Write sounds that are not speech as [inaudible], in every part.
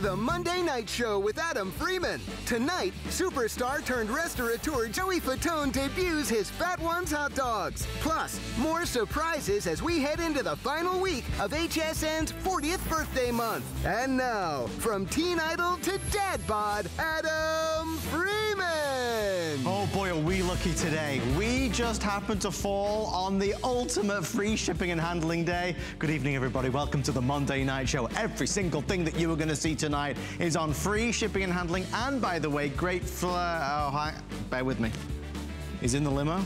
the Monday Night Show with Adam Freeman. Tonight, superstar turned restaurateur Joey Fatone debuts his Fat Ones hot dogs. Plus, more surprises as we head into the final week of HSN's 40th birthday month. And now, from teen idol to dad bod, Adam Freeman. We lucky today. We just happened to fall on the ultimate free shipping and handling day. Good evening, everybody. Welcome to the Monday Night Show. Every single thing that you are going to see tonight is on free shipping and handling. And by the way, great flair. Oh, hi. Bear with me. He's in the limo.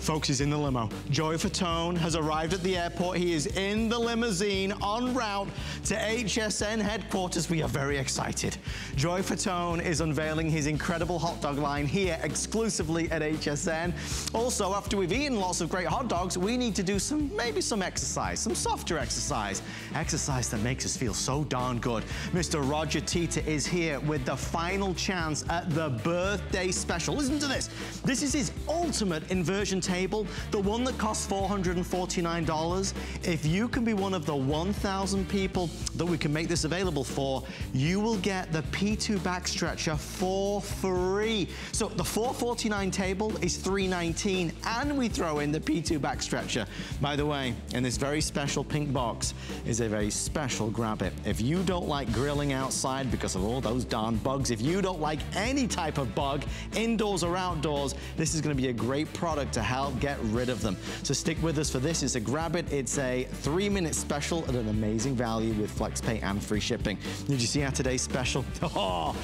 Folks, he's in the limo. Joey Fatone has arrived at the airport. He is in the limousine en route to HSN headquarters. We are very excited. Joey Fatone is unveiling his incredible hot dog line here exclusively at HSN. Also, after we've eaten lots of great hot dogs, we need to do some, maybe some exercise, some softer exercise. Exercise that makes us feel so darn good. Mr. Roger Teeter is here with the final chance at the birthday special. Listen to this. This is his ultimate inversion table, the one that costs $449. If you can be one of the 1,000 people that we can make this available for, you will get the P2 back stretcher for free. So the 449 table is 319, and we throw in the P2 back stretcher. By the way, in this very special pink box is a very special grab it. If you don't like grilling outside because of all those darn bugs, if you don't like any type of bug, indoors or outdoors, this is gonna be a great product to help get rid of them. So stick with us for this. It's a grab it. It's a three minute special at an amazing value with FlexPay and free shipping. Did you see our today's special? [laughs] Oh,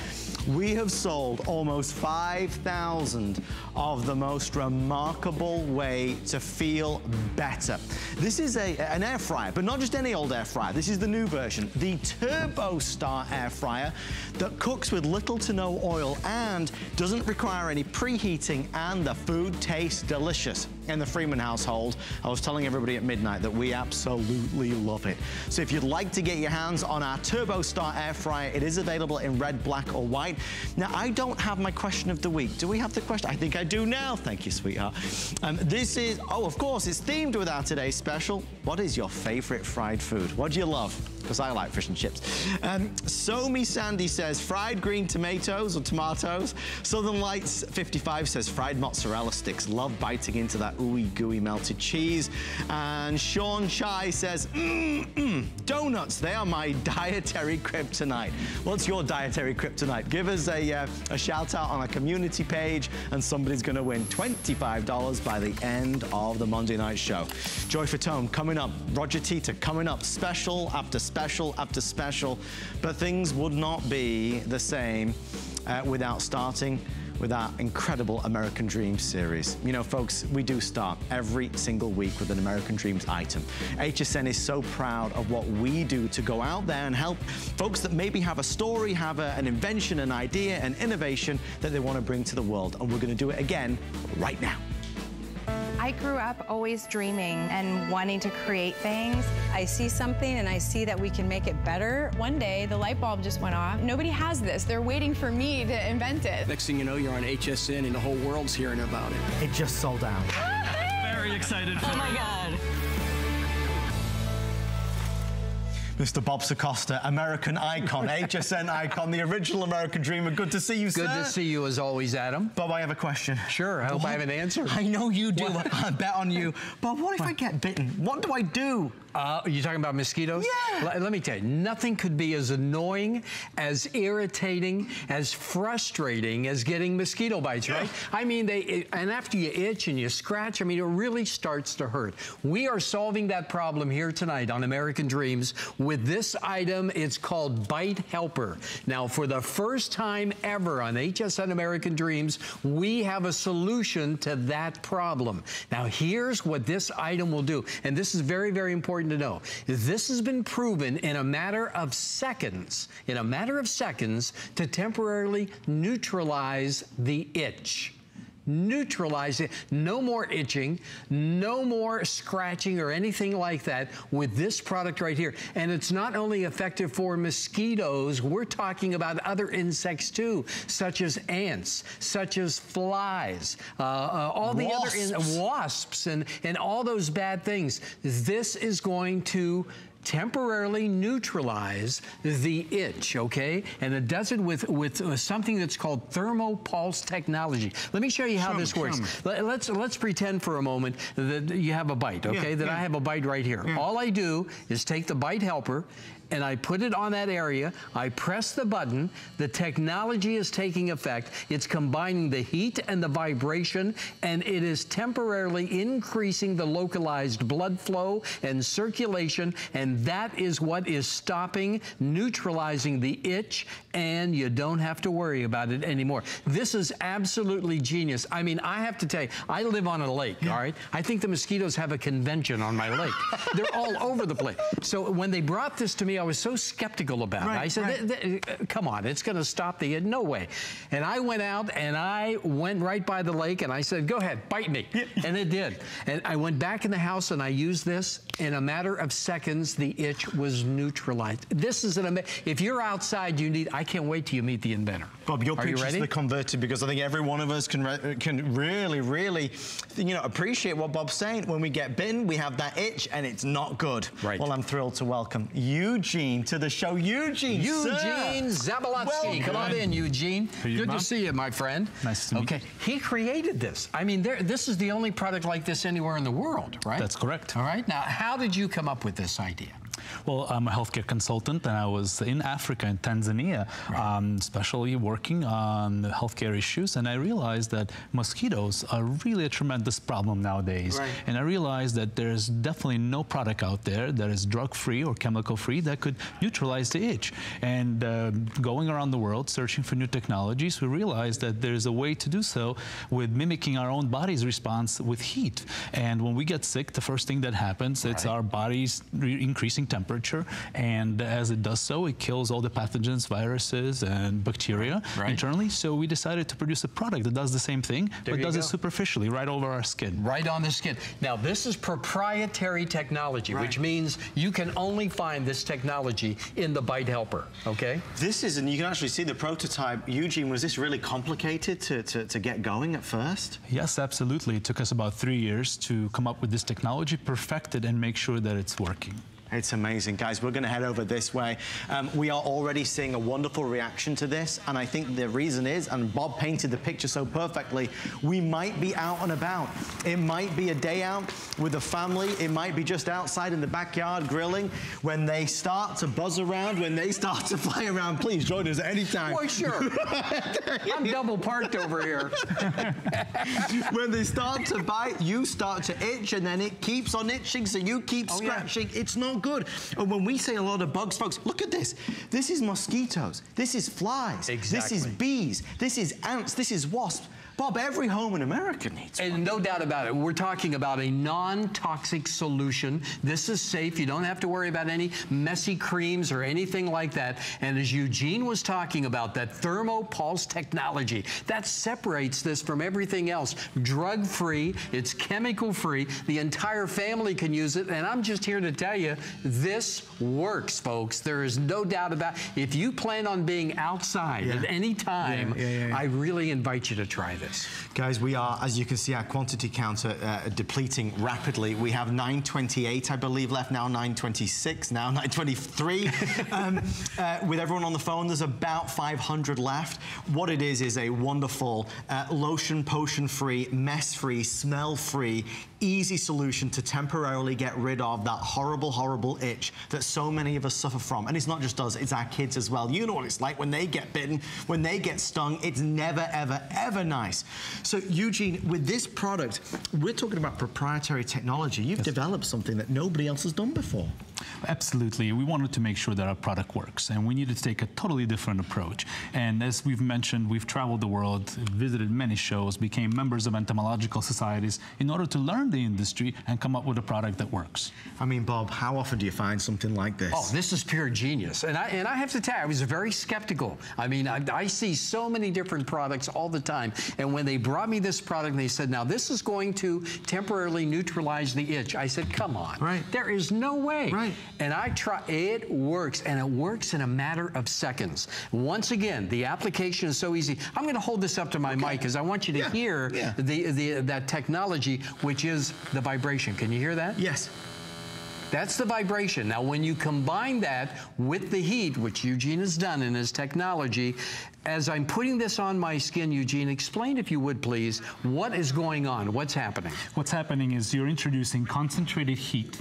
we have sold almost 5,000 of the most remarkable way to feel better. This is a, an air fryer, but not just any old air fryer. This is the new version, the Turbo Star air fryer that cooks with little to no oil and doesn't require any preheating and the food tastes delicious delicious. In the Freeman household, I was telling everybody at midnight that we absolutely love it. So if you'd like to get your hands on our Turbo Star air fryer, it is available in red, black or white. Now, I don't have my question of the week. Do we have the question? I think I do now. Thank you, sweetheart. Um, this is, oh, of course, it's themed with our today's special. What is your favorite fried food? What do you love? Because I like fish and chips. Um, Somi Sandy says fried green tomatoes or tomatoes. Southern Lights 55 says fried mozzarella sticks. Love biting into that ooey gooey melted cheese. And Sean Chai says, mm, mm, donuts, they are my [laughs] dietary kryptonite. What's your dietary kryptonite? Give us a, uh, a shout out on our community page and somebody's gonna win $25 by the end of the Monday night show. Joey Fatone coming up, Roger Teeter coming up, special after special after special, but things would not be the same uh, without starting with our incredible American Dreams series. You know, folks, we do start every single week with an American Dreams item. HSN is so proud of what we do to go out there and help folks that maybe have a story, have a, an invention, an idea, an innovation that they want to bring to the world. And we're going to do it again right now. I grew up always dreaming and wanting to create things. I see something and I see that we can make it better. One day, the light bulb just went off. Nobody has this. They're waiting for me to invent it. Next thing you know, you're on HSN and the whole world's hearing about it. It just sold out. Very excited Oh my God. Mr. Bob Circosta, American icon, HSN icon, the original American Dreamer. Good to see you, Good sir. to see you as always, Adam. Bob, I have a question. Sure, I hope I have an answer. I know you do. I bet on you. Bob, what if I get bitten? What do I do? Uh, you talking about mosquitoes? Yeah. L- let me tell you, nothing could be as annoying, as irritating, as frustrating as getting mosquito bites, right? I mean, they, it- and after you itch and you scratch, I mean, it really starts to hurt. We are solving that problem here tonight on American Dreams with this item. It's called Bite Helper. Now, for the first time ever on HSN American Dreams, we have a solution to that problem. Now, here's what this item will do. And this is very, very important to know. This has been proven in a matter of seconds, in a matter of seconds, to temporarily neutralize the itch neutralize it. No more itching, no more scratching or anything like that with this product right here. And it's not only effective for mosquitoes, we're talking about other insects too, such as ants, such as flies, uh, uh, all the other Wasps. wasps and, and all those bad things. This is going to temporarily neutralize the itch, okay? And it does it with, with uh, something that's called thermopulse technology. Let me show you how Show me, this works. Let, let's let's pretend for a moment that you have a bite, okay? Yeah, that yeah. I have a bite right here. Yeah. All I do is take the bite helper and I put it on that area. I press the button. The technology is taking effect. It's combining the heat and the vibration, and it is temporarily increasing the localized blood flow and circulation, and that is what is stopping, neutralizing the itch, and you don't have to worry about it anymore. This is absolutely genius. I mean, I have to tell you, I live on a lake, all right? I think the mosquitoes have a convention on my lake. They're all over the place. So when they brought this to me, I was so skeptical about it. Right, I said, right. "Th- th- uh, come on, it's going to stop the, no way. And I went out and I went right by the lake and I said, go ahead, bite me. [laughs] And it did. And I went back in the house and I used this. In a matter of seconds, the itch was neutralized. This is an amazing, if you're outside, you need, I can't wait till you meet the inventor. Bob, your Are picture's ready? the converted because I think every one of us can re- can really, really, you know, appreciate what Bob's saying. When we get bitten, we have that itch, and it's not good. Right. Well, I'm thrilled to welcome Eugene to the show. Eugene, Eugene sir. Zabolotsky. Come on in, Eugene. you, Good Mom. to see you, my friend. Nice to meet you. Okay, he created this. I mean, there, this is the only product like this anywhere in the world, right? That's correct. All right. Now, how did you come up with this idea? Well, I'm a healthcare consultant, and I was in Africa, in Tanzania, um, especially working on healthcare issues, and I realized that mosquitoes are really a tremendous problem nowadays. Right. And I realized that there's definitely no product out there that is drug-free or chemical-free that could neutralize the itch. And uh, going around the world searching for new technologies, we realized that there's a way to do so with mimicking our own body's response with heat. And when we get sick, the first thing that happens, it's our body's re- increasing temperature, and as it does so, it kills all the pathogens, viruses, and bacteria Right. internally. So we decided to produce a product that does the same thing, There but does go. it superficially, right over our skin. Right on the skin. Now, this is proprietary technology, which means you can only find this technology in the Bite Helper, okay? This is, and you can actually see the prototype. Eugene, was this really complicated to, to, to get going at first? Yes, absolutely. It took us about three years to come up with this technology, perfect it, and make sure that it's working. It's amazing, guys. We're going to head over this way. Um, we are already seeing a wonderful reaction to this, and I think the reason is, and Bob painted the picture so perfectly, we might be out and about. It might be a day out with a family. It might be just outside in the backyard grilling. When they start to buzz around, when they start to [laughs] fly around, please join us anytime. any. Why, sure. [laughs] I'm double parked over here. [laughs] when they start to bite, you start to itch, and then it keeps on itching, so you keep Oh, yeah. scratching. It's not good. And when we say a lot of bugs, folks, look at this. This is mosquitoes. This is flies. This is bees. This is ants. This is wasps. Bob, every home in America needs one. And no doubt about it, we're talking about a non-toxic solution. This is safe. You don't have to worry about any messy creams or anything like that. And as Eugene was talking about, that thermopulse technology, that separates this from everything else. Drug-free, it's chemical-free. The entire family can use it. And I'm just here to tell you, this works, folks. There is no doubt about it. If you plan on being outside at any time, Yeah, yeah, yeah. I really invite you to try this. Guys, we are, as you can see, our quantity counter uh, depleting rapidly. We have 928, I believe, left now, 926, now 923. [laughs] um, uh, with everyone on the phone, there's about 500 left. What it is is a wonderful uh, lotion, potion-free, mess-free, smell-free, easy solution to temporarily get rid of that horrible, horrible itch that so many of us suffer from. And it's not just us, it's our kids as well. You know what it's like when they get bitten, when they get stung. It's never, ever, ever nice. So, Eugene, with this product, we're talking about proprietary technology. You've developed something that nobody else has done before. Absolutely. We wanted to make sure that our product works, and we needed to take a totally different approach. And as we've mentioned, we've traveled the world, visited many shows, became members of entomological societies in order to learn the industry and come up with a product that works. I mean, Bob, how often do you find something like this? Oh, this is pure genius. And I, and I have to tell you, I was very skeptical. I mean, I, I see so many different products all the time. And when they brought me this product they said, now this is going to temporarily neutralize the itch, I said, come on. Right. There is no way. Right. And I try, it works, and it works in a matter of seconds. Once again, the application is so easy. I'm going to hold this up to my mic because I want you to Yeah, hear yeah. The, the, that technology, which is the vibration. Can you hear that? Yes. That's the vibration. Now, when you combine that with the heat, which Eugene has done in his technology, as I'm putting this on my skin, Eugene, explain, if you would please, what is going on? What's happening? What's happening is you're introducing concentrated heat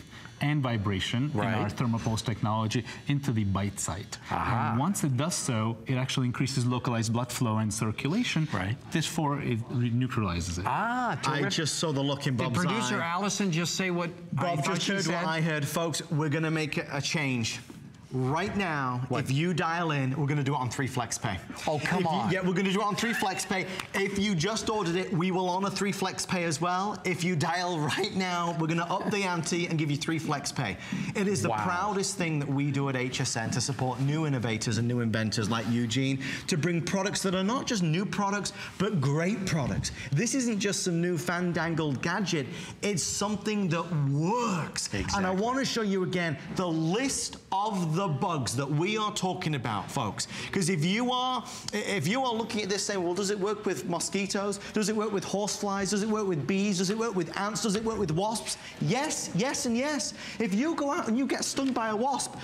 and vibration Right. in our thermopulse technology into the bite site. Aha. And once it does so, it actually increases localized blood flow and circulation. Right. Therefore, it neutralizes it. Ah, I just saw the look in Bob's Did producer eye. Allison just say what Bob thought just she heard said? what I heard. Folks, we're going to make a a change. Right now, if you dial in, we're going to do it on 3 flex pay. Oh, come If you- on. yeah, we're going to do it on 3 flex pay. If you just ordered it, we will honor 3 flex pay as well. If you dial right now, we're going to up the ante and give you 3 flex pay. It is the Wow. proudest thing that we do at HSN to support new innovators and new inventors like Eugene to bring products that are not just new products, but great products. This isn't just some new fandangled gadget. It's something that works. Exactly. And I want to show you again the list of the bugs that we are talking about, folks. Because if you are if you are looking at this saying, well, does it work with mosquitoes? Does it work with horseflies? Does it work with bees? Does it work with ants? Does it work with wasps? Yes, yes, and yes. If you go out and you get stung by a wasp,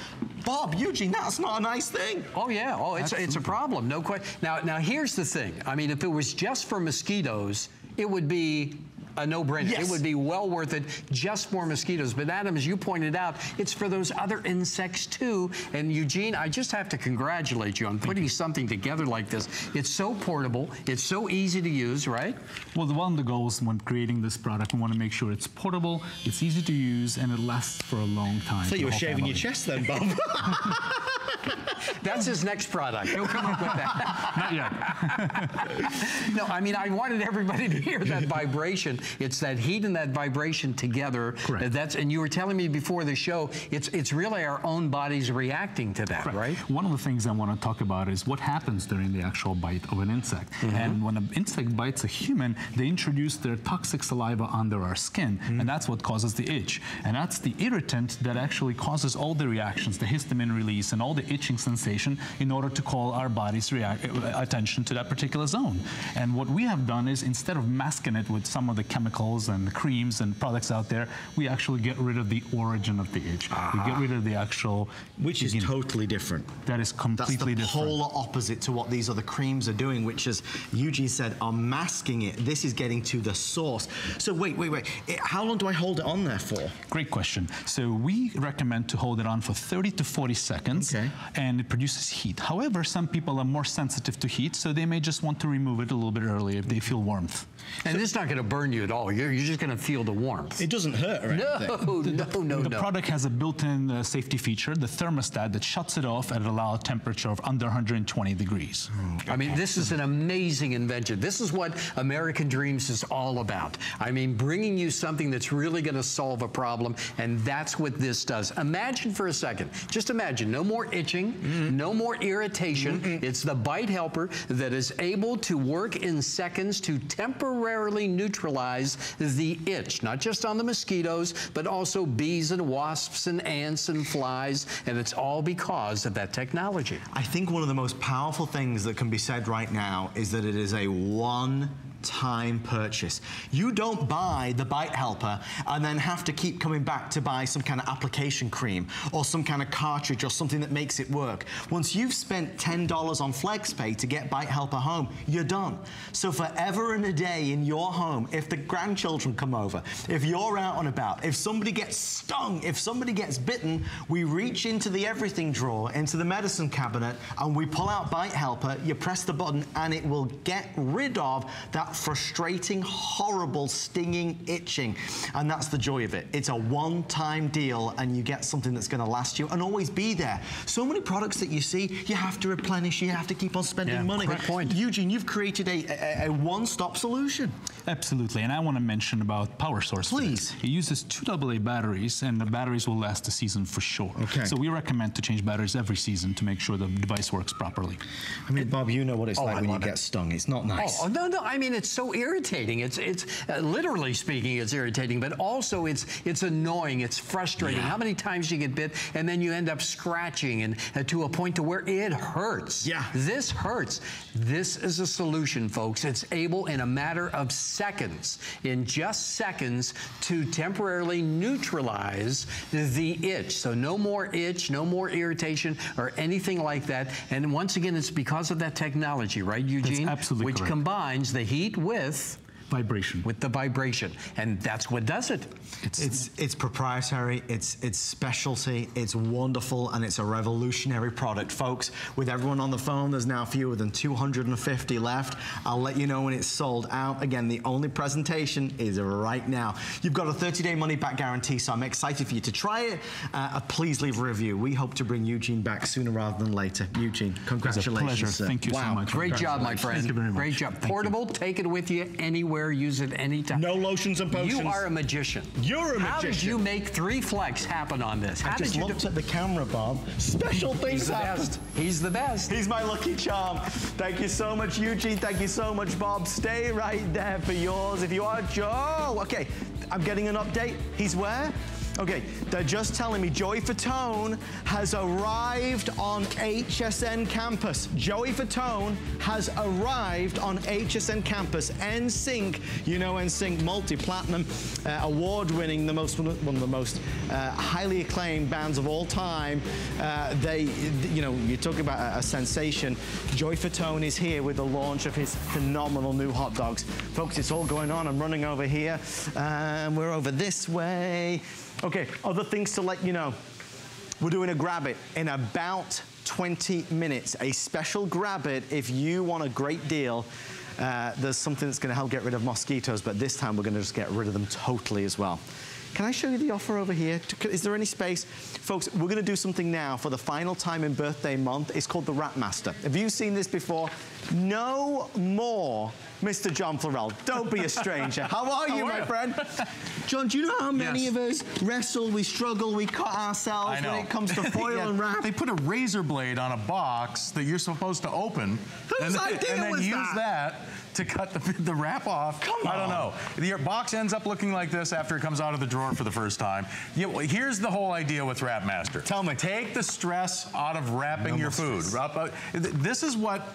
Bob, Eugene, that's not a nice thing. Oh yeah. Oh, it's it's a problem. No question. Now now here's the thing. I mean, if it was just for mosquitoes, it would be a no-brainer. Yes. It would be well worth it just for mosquitoes. But Adam, as you pointed out, it's for those other insects too. And Eugene, I just have to congratulate you on putting something together like this. It's so portable. It's so easy to use, right? Well, the- one of the goals when creating this product, we want to make sure it's portable, it's easy to use, and it lasts for a long time. I for thought you were whole shaving your chest then, Bob. [laughs] That's his next product. He'll come up with that. [laughs] Not yet. [laughs] No, I mean, I wanted everybody to hear that vibration. It's that heat and that vibration together. Correct. That's and you were telling me before the show, it's it's really our own bodies reacting to that, right? One of the things I want to talk about is what happens during the actual bite of an insect. Mm-hmm. And when an insect bites a human, they introduce their toxic saliva under our skin, and mm-hmm. that's what causes the itch. And that's the irritant that actually causes all the reactions, the histamine release, and all the itching sensation in order to call our body's attention to that particular zone. And what we have done is instead of masking it with some of the chemicals and creams and products out there, we actually get rid of the origin of the itch. We get ah. rid of the actual Which is totally different. That is completely That's completely the different. polar opposite to what these other creams are doing, which, as Eugene said, are masking it. This is getting to the source. So wait, wait, wait. It- how long do I hold it on there for? Great question. So we recommend to hold it on for 30 to 40 seconds, Okay. and it produces heat. However, some people are more sensitive to heat, so they may just want to remove it a little bit early if they feel warmth. And this is not going to burn you at all. You're, you're just going to feel the warmth. It doesn't hurt or no, anything. no, no, the no. product has a built-in uh, safety feature, the thermostat that shuts it off at a allowed temperature of under 120 degrees. I mean, this is an amazing invention. This is what American Dreams is all about. I mean, bringing you something that's really going to solve a problem, and that's what this does. Imagine for a second, just imagine, no more itching, no more irritation. It's the bite helper that is able to work in seconds to temporarily neutralize the itch, not just on the mosquitoes, but also bees and wasps and ants and flies, and it's all because of that technology. I think one of the most powerful things that can be said right now is that it is a one time purchase. You don't buy the bite helper and then have to keep coming back to buy some kind of application cream or some kind of cartridge or something that makes it work. Once you've spent $10 on FlexPay to get bite helper home, you're done. So forever and a day in your home, if the grandchildren come over, if you're out and about, if somebody gets stung, if somebody gets bitten, we reach into the everything drawer, into the medicine cabinet, and we pull out bite helper, you press the button, and it will get rid of that frustrating, horrible, stinging, itching. And that's the joy of it. It's a one-time deal, and you get something that's going to last you and always be there. So many products that you see, you have to replenish, you have to keep on spending Yeah, money. great point. Eugene, you've created a, a, a one-stop solution. Absolutely, and I want to mention about power source. for this. Please. It uses two AA batteries, and the batteries will last a season for sure. Okay. So we recommend to change batteries every season to make sure the device works properly. I mean, Bob, you know what it's Oh, like I when you it. get stung. It's not nice. Oh, no, no. I mean, it's so irritating. It's it's uh, literally speaking, it's irritating, but also it's it's annoying. It's frustrating. How many times you get bit and then you end up scratching and uh, to a point to where it hurts. Yeah. This hurts. This is a solution, folks. It's able in a matter of seconds, in just seconds, to temporarily neutralize the itch. So no more itch, no more irritation or anything like that. And once again, it's because of that technology, right, Eugene? That's absolutely Which correct. combines the heat with Vibration. with the vibration, and that's what does it. It's it's proprietary, it's it's specialty, it's wonderful, and it's a revolutionary product, folks. With everyone on the phone, there's now fewer than 250 left. I'll let you know when it's sold out. Again, the only presentation is right now. You've got a 30-day money-back guarantee, so I'm excited for you to try it. Uh, please leave a review. We hope to bring Eugene back sooner rather than later. Eugene, congratulations. pleasure. sir. Thank you so much. Great job, my friend. Thank you very much. Great job. Thank you. Portable, take it with you anywhere, use it anytime. No lotions and potions. You are a magician. You're a magician. How did you make three flex happen on this? How I just looked at the camera, Bob. Special things He's the happen. best. He's the best. He's my lucky charm. Thank you so much, Eugene. Thank you so much, Bob. Stay right there for yours. If you are Joe, okay, I'm getting an update. He's where? Okay, they're just telling me Joey Fatone has arrived on HSN campus. Joey Fatone has arrived on HSN campus. NSYNC, you know NSYNC, multi-platinum, uh, award-winning, the most one of the most uh, highly acclaimed bands of all time. Uh, they, you know, you talk about a, a sensation. Joey Fatone is here with the launch of his phenomenal new hot dogs. Folks, it's all going on. I'm running over here, and we're over this way. Okay, other things to let you know. We're doing a grab it in about 20 minutes. A special grab it if you want a great deal. Uh, there's something that's going to help get rid of mosquitoes, but this time we're going to just get rid of them totally as well. Can I show you the offer over here? Is there any space? Folks, we're going to do something now for the final time in birthday month. It's called the Wrap Master. Have you seen this before? No more Mr. John Florell. Don't be a stranger. How are you, How are my you? friend? John, do you know how many Yes. of us wrestle, we struggle, we cut ourselves when it comes to [laughs] foil Yeah, and wrap? They put a razor blade on a box that you're supposed to open. Whose and, idea and then was use that? that? to cut the, the wrap off. Come on. I don't know. Your box ends up looking like this after it comes out of the drawer for the first time. Yeah, well, here's the whole idea with Wrap Master. Tell me. Take the stress out of wrapping your food. Wrap- uh, th- This is what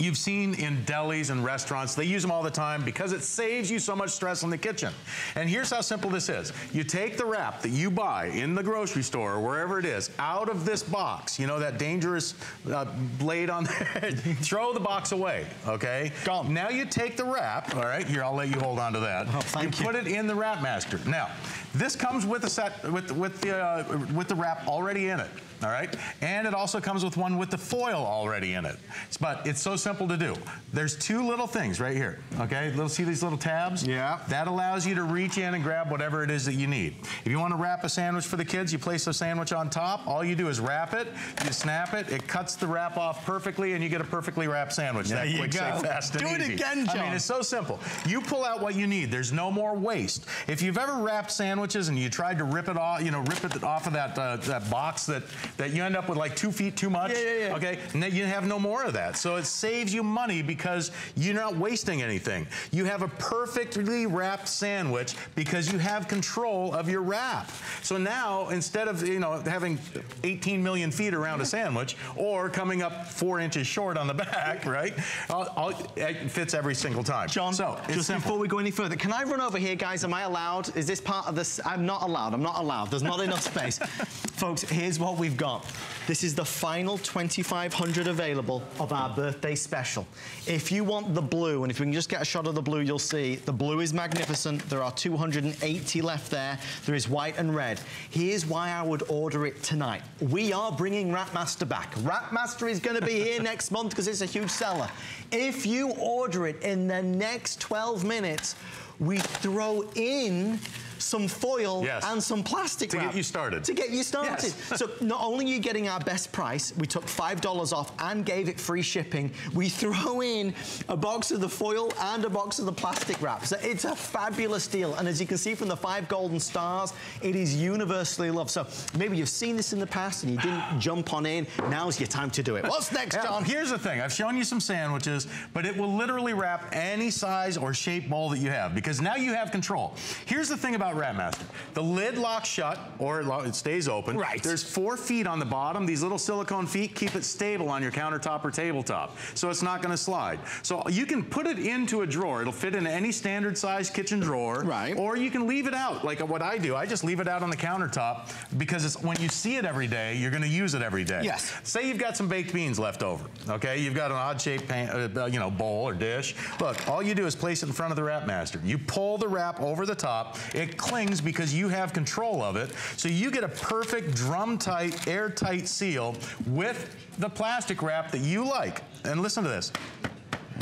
you've seen in delis and restaurants. They use them all the time because it saves you so much stress in the kitchen. And here's how simple this is. You take the wrap that you buy in the grocery store or wherever it is out of this box, you know, that dangerous uh, blade on there, [laughs] throw the box away, okay? Gone. Now you take the wrap, all right? Here, I'll let you hold on to that. Oh, thank you. you. put it in the Wrap Master. Now, this comes with the set with with the uh, with the wrap already in it. All right, and it also comes with one with the foil already in it. But it's so simple to do. There's two little things right here. Okay, little see these little tabs? Yeah. That allows you to reach in and grab whatever it is that you need. If you want to wrap a sandwich for the kids, you place the sandwich on top. All you do is wrap it. You snap it. It cuts the wrap off perfectly, and you get a perfectly wrapped sandwich. There that you quick, go. safe, fast, Do it easy. again, I mean, it's so simple. You pull out what you need. There's no more waste. If you've ever wrapped sandwiches and you tried to rip it off, you know, rip it off of that uh, that box that that you end up with like two feet too much. Yeah, yeah, yeah. Okay, and then you have no more of that. So it saves you money because you're not wasting anything. You have a perfectly wrapped sandwich because you have control of your wrap. So now instead of you know having 18 million feet around a [laughs] sandwich or coming up four inches short on the back, [laughs] right? I'll, I'll, it fits every single time. John, so just simple. before we go any further, can I run over here, guys? Am I allowed? Is this part of this? I'm not allowed. I'm not allowed. There's not enough space. [laughs] Folks, here's what we've got. This is the final 2,500 available of our birthday special. If you want the blue, and if we can just get a shot of the blue, you'll see the blue is magnificent. There are 280 left there. There is white and red. Here's why I would order it tonight. We are bringing Wrapmaster back. Wrapmaster is going to be here [laughs] next month because it's a huge seller. If you order it in the next 12 minutes, we throw in some foil Yes. and some plastic To get you started. To get you started. Yes. so not only are you getting our best price, we took $5 off and gave it free shipping. We throw in a box of the foil and a box of the plastic wrap. So it's a fabulous deal. And as you can see from the five golden stars, it is universally loved. So maybe you've seen this in the past and you didn't [sighs] jump on in. Now's your time to do it. What's next, Now, John? here's the thing. I've shown you some sandwiches, but it will literally wrap any size or shape bowl that you have because now you have control. Here's the thing about Wrapmaster. The lid locks shut or it, lo- it stays open. Right. There's four feet on the bottom. These little silicone feet keep it stable on your countertop or tabletop, so it's not going to slide. So you can put it into a drawer. It'll fit in any standard size kitchen drawer. Right. Or you can leave it out like what I do. I just leave it out on the countertop because it's, when you see it every day, you're going to use it every day. Yes. Say you've got some baked beans left over, okay? You've got an odd-shaped pan, uh, you know, bowl or dish. Look, all you do is place it in front of the wrap master. You pull the wrap over the top. It clings because you have control of it. So you get a perfect drum-tight, airtight seal with the plastic wrap that you like. And listen to this.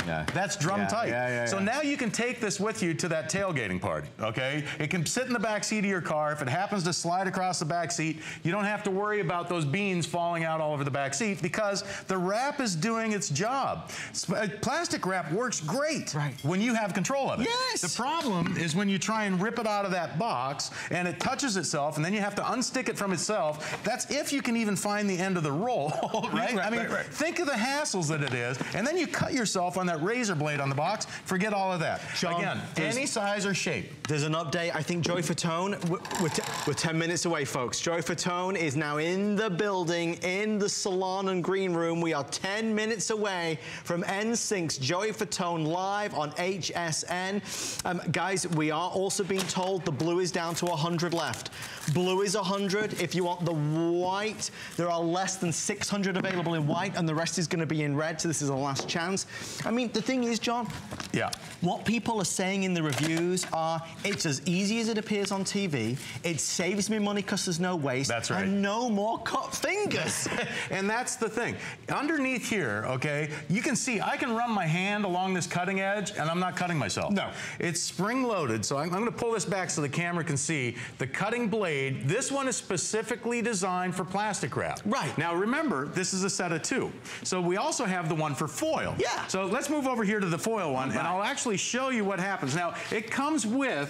Yeah. That's drum Yeah, tight. yeah, yeah, so yeah. now you can take this with you to that tailgating party, okay? It can sit in the back seat of your car. If it happens to slide across the back seat, you don't have to worry about those beans falling out all over the back seat because the wrap is doing its job. Uh, Plastic wrap works great Right. when you have control of it. Yes. The problem is when you try and rip it out of that box and it touches itself and then you have to unstick it from itself. That's if you can even find the end of the roll, [laughs] right? Right, I mean, right, right. think of the hassles that it is, and then you cut yourself on that razor blade on the box. Forget all of that. John, Again, any size or shape. There's an update. I think Joey Fatone, we're, we're, we're 10 minutes away, folks. Joey Fatone is now in the building, in the salon and green room. We are 10 minutes away from NSYNC's Joey Fatone live on HSN. Um, guys, we are also being told the blue is down to 100 left. Blue is 100. If you want the white, there are less than 600 available in white, and the rest is going to be in red, so this is a last chance. I mean, the thing is, John, Yeah. what people are saying in the reviews are, it's as easy as it appears on TV, it saves me money because there's no waste, That's right. and no more cut fingers. [laughs] and that's the thing. Underneath here, okay, you can see I can run my hand along this cutting edge and I'm not cutting myself. No. It's spring loaded, so I'm, I'm gonna pull this back so the camera can see the cutting blade. This one is specifically designed for plastic wrap. Right. Now remember, this is a set of two. So we also have the one for foil. Yeah. So let's move over here to the foil one and I'll actually show you what happens. Now, it comes with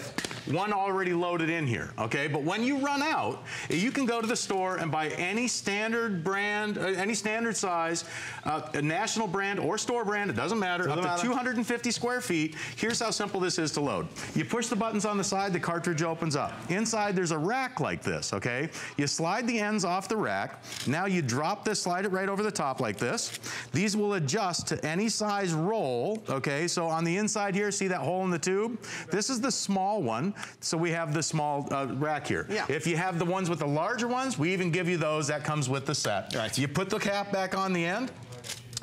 one already loaded in here, okay? But when you run out, you can go to the store and buy any standard brand, uh, any standard size, uh, a national brand or store brand, it doesn't matter, Doesn't up matter. to 250 square feet. Here's how simple this is to load. You push the buttons on the side, the cartridge opens up. Inside, there's a rack like this, okay? You slide the ends off the rack. Now you drop this, slide it right over the top like this. These will adjust to any size roll, okay? So on the inside here, see that hole in the tube? This is the small one, so we have the small uh, rack here. Yeah. If you have the ones with the larger ones, we even give you those. That comes with the set. Right. You put the cap back on the end.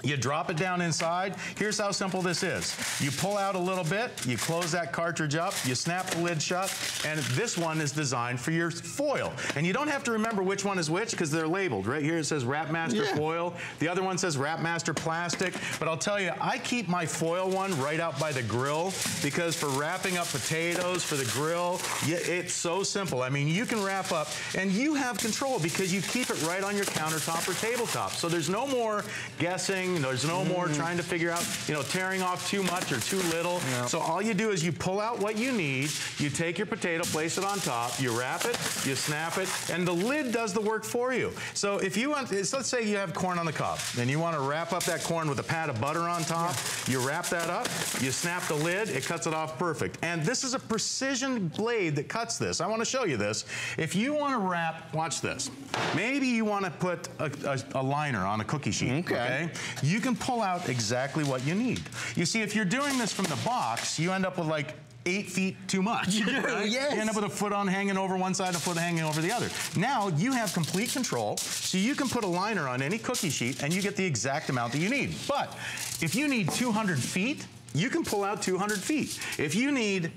You drop it down inside. Here's how simple this is. You pull out a little bit, you close that cartridge up, you snap the lid shut, and this one is designed for your foil. And you don't have to remember which one is which because they're labeled. Right here it says Wrapmaster Yeah. foil. The other one says Wrapmaster plastic. But I'll tell you, I keep my foil one right out by the grill because for wrapping up potatoes for the grill, it's so simple. I mean, you can wrap up and you have control because you keep it right on your countertop or tabletop. So there's no more guessing. There's no more mm. trying to figure out, you know, tearing off too much or too little. So all you do is you pull out what you need, you take your potato, place it on top, you wrap it, you snap it, and the lid does the work for you. So if you want, so let's say you have corn on the cob, and you want to wrap up that corn with a pat of butter on top, you wrap that up, you snap the lid, it cuts it off perfect. And this is a precision blade that cuts this. I want to show you this. If you want to wrap, watch this. Maybe you want to put a, a- a liner on a cookie sheet, Okay. You can pull out exactly what you need. You see, if you're doing this from the box, you end up with like eight feet too much. [laughs] You do, right? yes. You end up with a foot on hanging over one side, and a foot hanging over the other. Now you have complete control, so you can put a liner on any cookie sheet and you get the exact amount that you need. But if you need 200 feet, you can pull out 200 feet. If you need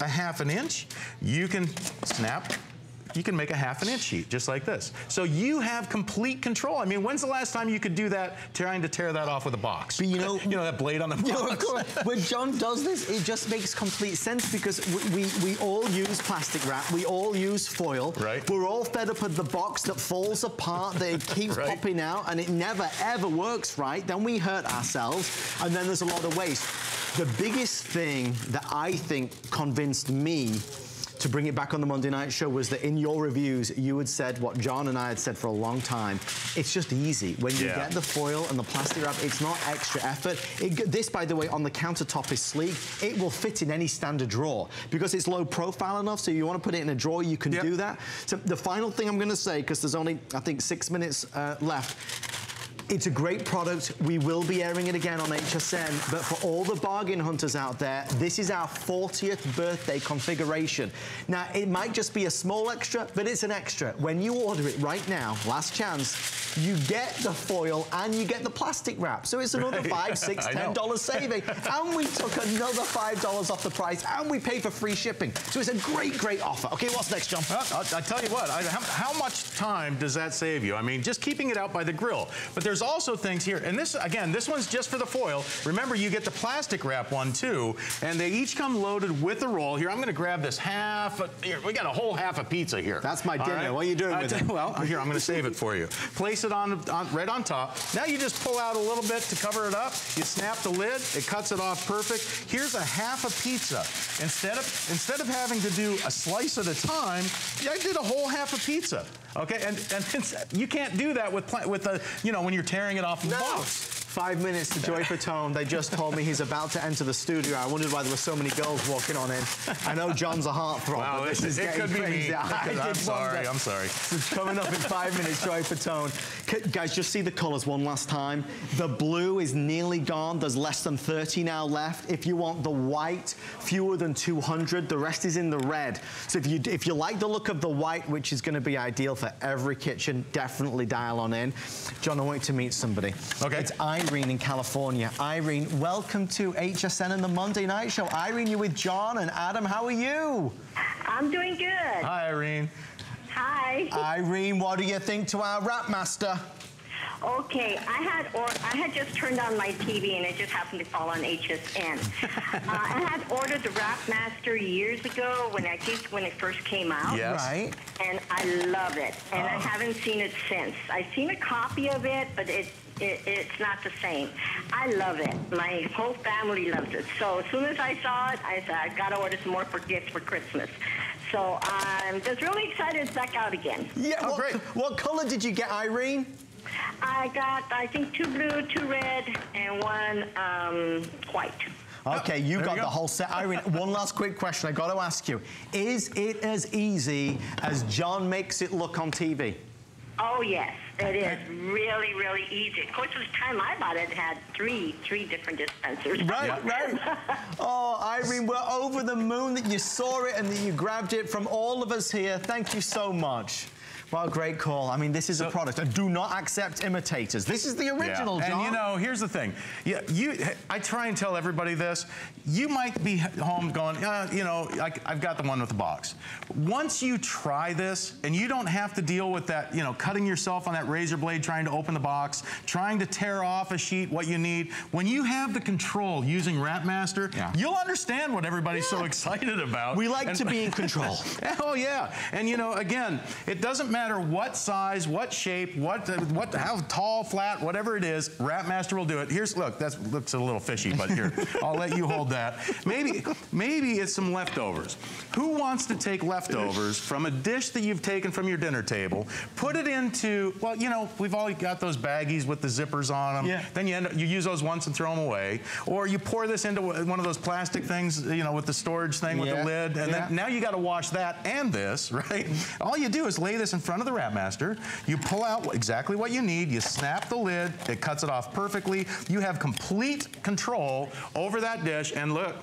a half an inch, you can snap you can make a half an inch sheet just like this. So you have complete control. I mean, when's the last time you could do that trying to tear that off with a box? But you know, [laughs] you know that blade on the [laughs] box. You know, of course, when John does this, it just makes complete sense because we, we, we all use plastic wrap, we all use foil. Right. We're all fed up with the box that falls apart, that it keeps [laughs] Right. popping out, and it never ever works right. Then we hurt ourselves, and then there's a lot of waste. The biggest thing that I think convinced me to bring it back on the Monday Night Show was that in your reviews, you had said what John and I had said for a long time. It's just easy. When you Yeah. get the foil and the plastic wrap, it's not extra effort. It, this, by the way, on the countertop is sleek. It will fit in any standard drawer because it's low profile enough, so you want to put it in a drawer, you can Yep. do that. So the final thing I'm going to say, because there's only, I think, six minutes uh, left, it's a great product. We will be airing it again on HSN, but for all the bargain hunters out there, this is our 40th birthday configuration. Now, it might just be a small extra, but it's an extra. When you order it right now, last chance, you get the foil and you get the plastic wrap. So it's another [laughs] Right. five, six, I ten dollars saving. and we took another five dollars off the price and we pay for free shipping. So it's a great, great offer. Okay, what's next, John? Well, I'll, I tell you what, I, how, how much time does that save you? I mean, just keeping it out by the grill. But there's also things here, and this, again, this one's just for the foil. Remember, you get the plastic wrap one too, and they each come loaded with a roll. Here, I'm gonna grab this half, a, here, we got a whole half a pizza here. That's my dinner. What are you doing I with uh, it? [laughs] Well, here, I'm gonna save it for you. Place it on, on right on top. Now you just pull out a little bit to cover it up. You snap the lid, it cuts it off perfect. Here's a half a pizza. Instead of, instead of having to do a slice at a time, I did a whole half a pizza. Okay, and, and you can't do that with, with the, you know, when you're tearing it off the box. Five minutes to Joey Fatone. They just told me he's about to enter the studio. I wondered why there were so many girls walking on in. I know John's a heartthrob, Wow, but this it- is it getting could [laughs] be crazy. I I'm sorry. I'm sorry. So coming up in five minutes, Joey Fatone. C- guys, just see the colors one last time. The blue is nearly gone. There's less than 30 now left. If you want the white, fewer than 200. The rest is in the red. So if you if you like the look of the white, which is going to be ideal for every kitchen, definitely dial on in. John, I want you to meet somebody. Okay. It's Irene in California. Irene, welcome to HSN and the Monday Night Show. Irene, you're with John and Adam. How are you? I'm doing good. Hi, Irene. Hi. Irene, what do you think to our Wrapmaster? Okay, I had or I had just turned on my TV and it just happened to fall on HSN. [laughs] uh, I had ordered the Rap Master years ago when I think when it first came out. Yes. Right. And I love it, and I haven't seen it since. I've seen a copy of it, but it, it it's not the same. I love it. My whole family loves it. So as soon as I saw it, I said I've got to order some more for gifts for Christmas. So I'm just really excited it's back out again. Yeah, Oh, what, great. What color did you get, Irene? I got, I think, two blue, two red, and one um, white. Okay, you there got you the whole set. Irene, one [laughs] last quick question I got to ask you. Is it as easy as John makes it look on TV? Oh yes, it is really, really easy. Of course, at the time I bought it, it had three, three different dispensers. Right, right. [laughs] Oh, Irene, we're over the moon that you saw it and that you grabbed it from all of us here. Thank you so much. Well, great call. I mean, this is a product. And do not accept imitators. This is the original, Yeah. John. And you know, here's the thing. Yeah, you. I try and tell everybody this. You might be home going, uh, you know, I, I've got the one with the box. Once you try this, and you don't have to deal with that, you know, cutting yourself on that razor blade trying to open the box, trying to tear off a sheet, what you need. When you have the control using Wrapmaster, Yeah. you'll understand what everybody's so excited about. we like And- to be in [laughs] control. Oh yeah, and you know, again, it doesn't matter what size, what shape, what, what, how tall, flat, whatever it is. Wrapmaster will do it. Here's look, that looks a little fishy, but here, I'll let you hold that. Maybe, maybe it's some leftovers. Who wants to take leftovers from a dish that you've taken from your dinner table, put it into, well, you know, we've all got those baggies with the zippers on them. Yeah. Then you end up, you use those once and throw them away, or you pour this into one of those plastic things, you know, with the storage thing with the lid, and Yeah. then now you got to wash that and this, [laughs] right? All you do is lay this in front of the Wrapmaster. You pull out exactly what you need. You snap the lid. It cuts it off perfectly. You have complete control over that dish. And look,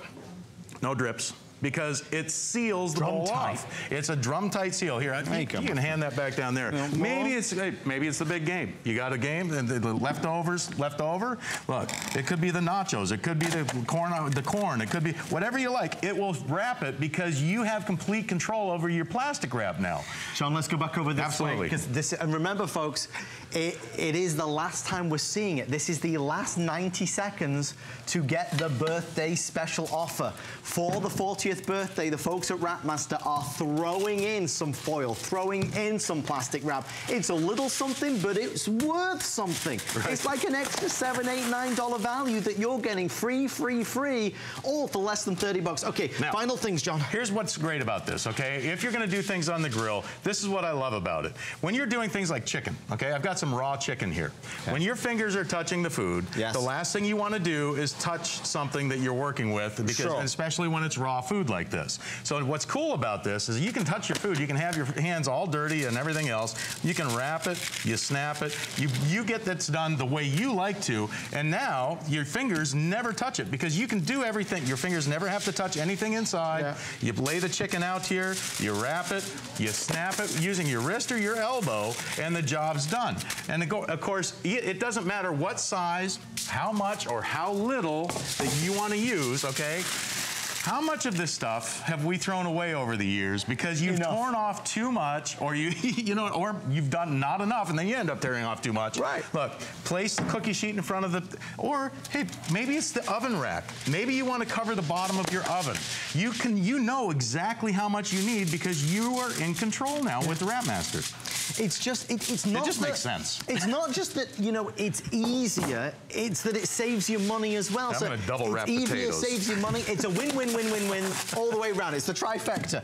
no drips. Because it seals the Drum bowl tight. off. It's a drum tight seal. Here, you, you you can hand that back down there. Yeah, Maybe it's maybe it's the big game. You got a game, and the, the leftovers left over. Look, it could be the nachos. It could be the corn. Uh, the corn. It could be whatever you like. It will wrap it because you have complete control over your plastic wrap now. Sean, let's go back over this Absolutely. Because this, and remember, folks, it, it is the last time we're seeing it. This is the last 90 seconds to get the birthday special offer. For the 40th birthday, the folks at Wrapmaster are throwing in some foil, throwing in some plastic wrap. It's a little something, but it's worth something. It's like an extra seven, eight, nine dollar value that you're getting free, free, free, all for less than 30 bucks. Okay, Now- final things, John. Here's what's great about this, okay? If you're gonna do things on the grill, this is what I love about it. When you're doing things like chicken, okay? I've got some raw chicken here. When your fingers are touching the food, Yes. the last thing you wanna do is touch something that you're working with, because Sure. especially when it's raw food like this. So what's cool about this is you can touch your food, you can have your hands all dirty and everything else. You can wrap it, you snap it, you, you get that's done the way you like to, and now your fingers never touch it because you can do everything. Your fingers never have to touch anything inside. Yeah. You lay the chicken out here, you wrap it, you snap it using your wrist or your elbow, and the job's done. And of course, it it doesn't matter what size, how much, or how little that you want to use, okay? How much of this stuff have we thrown away over the years because you've Enough. torn off too much, or you, [laughs] you know, or you've done not enough, and then you end up tearing off too much. Right. Look, place the cookie sheet in front of the, or hey, maybe it's the oven rack. Maybe you want to cover the bottom of your oven. You can, you know exactly how much you need because you are in control now with the Wrapmaster. It's just, it, it's not. just that- makes sense. It's not just that you know it's easier. It's that it saves you money as well. I'm so gonna double it's wrap easier, potatoes. saves you money. It's a win-win-win-win-win all the way around. It's the trifecta.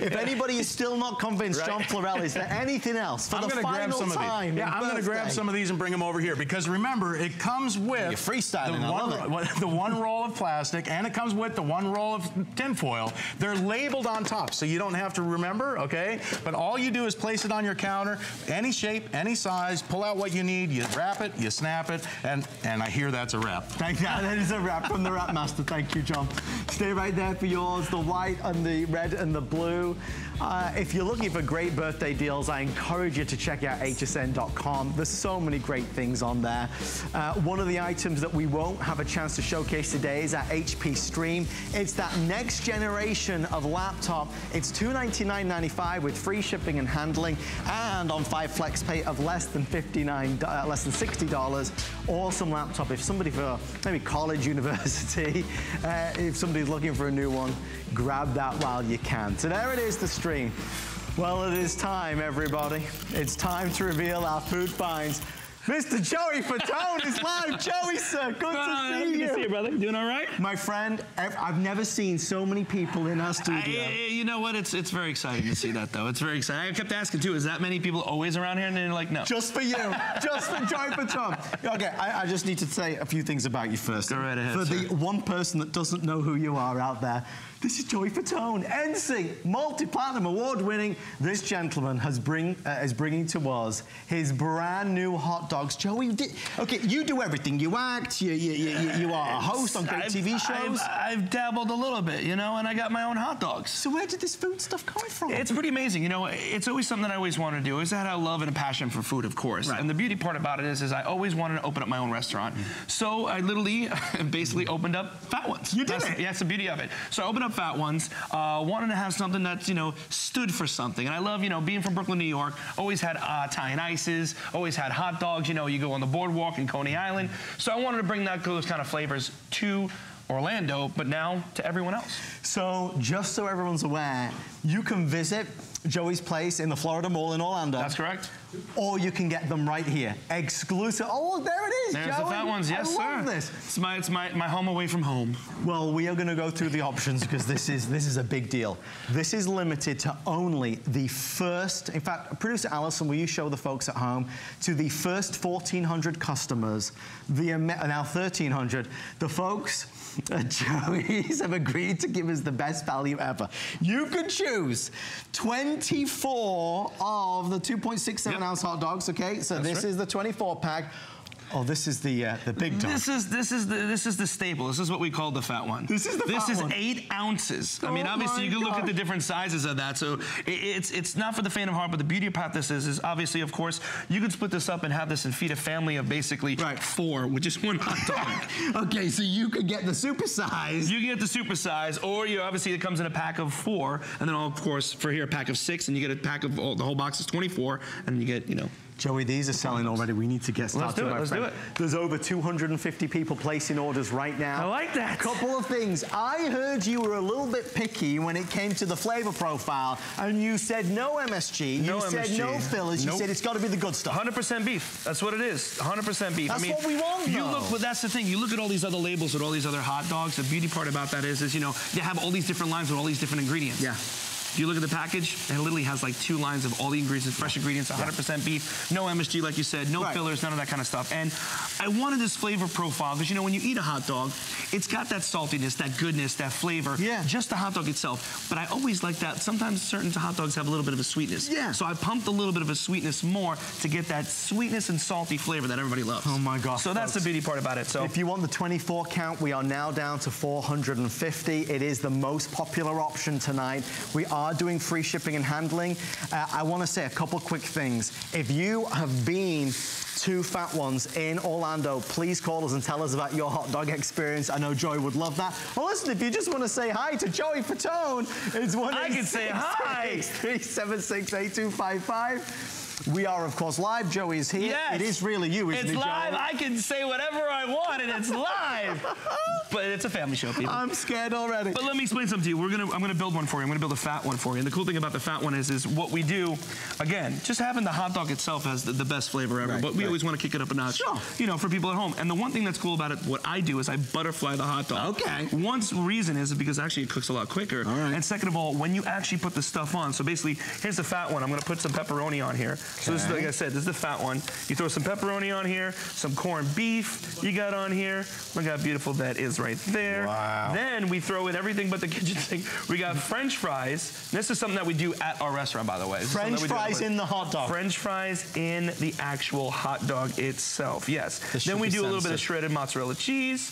If anybody is still not convinced, Right. John Florell, is there anything else for I'm the gonna grab final some of time? these. Yeah, I'm gonna grab some of these and bring them over here because remember, it comes with You're freestyling, the one, [laughs] the one roll of plastic and it comes with the one roll of tinfoil. They're labeled on top, so you don't have to remember, okay? But all you do is place it on your counter, any shape, any size, pull out what you need, you wrap it, you snap it, and and I hear that's a wrap. Thank you. [laughs] That is a wrap from the Wrapmaster. Thank you, John. Stay right there for yours, the white and the red and the blue. Uh, if you're looking for great birthday deals, I encourage you to check out hsn.com. There's so many great things on there. Uh, one of the items that we won't have a chance to showcase today is our HP Stream. It's that next generation of laptop. It's $299.95 with free shipping and handling, and on five flex pay of less than 59, uh, less than $60. Awesome laptop. If somebody for maybe college, [laughs] university, uh, if somebody's looking for a new one, grab that while you can. So there it is, the stream. Well, it is time, everybody. It's time to reveal our food finds. Mr. Joey Fatone is live. [laughs] Joey, sir, good to see Good you. to see you, brother. Doing all right? My friend, I've I've never seen so many people in our studio. I- you know what? It's it's very exciting to see that, though. It's very exciting. I kept asking too. Is that many people always around here? And they're like, no. Just for you. just for Joey Fatone. Okay, I, I just need to say a few things about you first. Go right ahead, For sir. the one person that doesn't know who you are out there, this is Joey Fatone, NSYNC, multi-platinum award-winning. This gentleman has bring uh, is bringing to us his brand new hot dogs. Joey, did, okay, you do everything. You act. You you, you, you- are a host on great I've- TV shows. I've, I've dabbled a little bit, you know, and I got my own hot dogs. so where did this food stuff come from? It's pretty amazing. You know, it's always something that I always wanted to do. Is that I love and a passion for food, of course. Right. And the beauty part about it is, is I always wanted to open up my own restaurant. So I literally [laughs] basically opened up Fat Ones. You did That's- it? Yeah, that's the beauty of it. So I opened up Fat Ones, uh, wanted to have something that's, you know, stood for something. And I love, you know, being from Brooklyn, New York, always had uh, Italian ices, always had hot dogs. You know, you go on the boardwalk in Coney Island. So I wanted to bring that, those kind of flavors to Orlando, but now to everyone else. So, just so everyone's aware, you can visit Joey's place in the Florida Mall in Orlando. That's correct. Or you can get them right here. Exclusive. Oh, there it is, There's Joey. the fat ones, yes, I love sir. this. It's my it's my, my home away from home. Well, we are going to go through the options because this is this is a big deal. This is limited to only the first. In fact, producer Allison, will you show the folks at home to the first 1,400 customers? The now 1,300. The folks [laughs] Joey's have agreed to give us the best value ever. You can choose 24 of the 2.67 Yep. ounce hot dogs. Okay, so this right. is the 24 pack. Oh, this is the uh, the big dog. This is this is the this is the staple. This is what we call the fat one. This is the This is one. eight ounces. I mean, Oh obviously you can look at the different sizes of that. So i- it's it's not for the faint of heart. But the beauty about this is is obviously, of course, you can split this up and have this and feed a family of basically four, which is one hot dog. [laughs] okay, so you could get the super size. You can get the super size, or you obviously it comes in a pack of four, and then of course for here a pack of six, and you get a pack of all, the whole box is 24, and you get you know. Joey, these are selling already. We need to get started. Let's do it, my let's do it. There's over 250 people placing orders right now. I like that. A couple of things. I heard you were a little bit picky when it came to the flavor profile, and you said no MSG. No you said no fillers. You said it's got to be the good stuff. 100% beef. That's what it is. 100% beef. That's I mean, what we want, You though. look, but that's the thing. You look at all these other labels with all these other hot dogs. The beauty part about that is, is you know, they have all these different lines with all these different ingredients. Yeah. You look at the package, and it literally has like two lines of all the ingredients, fresh ingredients, 100% beef, no MSG, like you said, no Right. fillers, none of that kind of stuff. And I wanted this flavor profile because you know when you eat a hot dog, it's got that saltiness, that goodness, that flavor. Yeah. Just the hot dog itself. But I always like that. Sometimes certain hot dogs have a little bit of a sweetness. Yeah. So I pumped a little bit of a sweetness more to get that sweetness and salty flavor that everybody loves. Oh my gosh, So that's the beauty part about it. So If you want the 24 count, we are now down to 450. It is the most popular option tonight. We are doing free shipping and handling. Uh, I want to say a couple quick things. If you have been two Fat Ones in Orlando, please call us and tell us about your hot dog experience. I know Joey would love that. Well, listen, if you just want to say hi to Joey Fatone, it's one I can say hi. 376 8255. We are, of course, live. Joey is here. Yes. It is really you, isn't it's it, live. Joey? I can say whatever I want, and it's live. [laughs] but it's a family show, people. I'm scared already. But let me explain something to you. We're gonna, I'm gonna build one for you. I'm gonna build a fat one for you. And the cool thing about the fat one is, is what we do. Again, just having the hot dog itself has the, the best flavor ever. Right, but we right. always want to kick it up a notch. Sure. You know, for people at home. And the one thing that's cool about it, what I do is I butterfly the hot dog. Okay. One reason is because actually it cooks a lot quicker. All right. And second of all, when you actually put the stuff on, so basically, here's the fat one. I'm gonna put some pepperoni on here. So this is, like I said, this is the fat one. You throw some pepperoni on here, some corned beef you got on here. Look how beautiful that is right there. Wow. Then we throw in everything but the [laughs] kitchen sink. We got French fries. This is something that we do at our restaurant, by the way. This French that we do at fries in the hot dog. French fries in the actual hot dog itself. Yes. This then we do a little bit of shredded mozzarella cheese.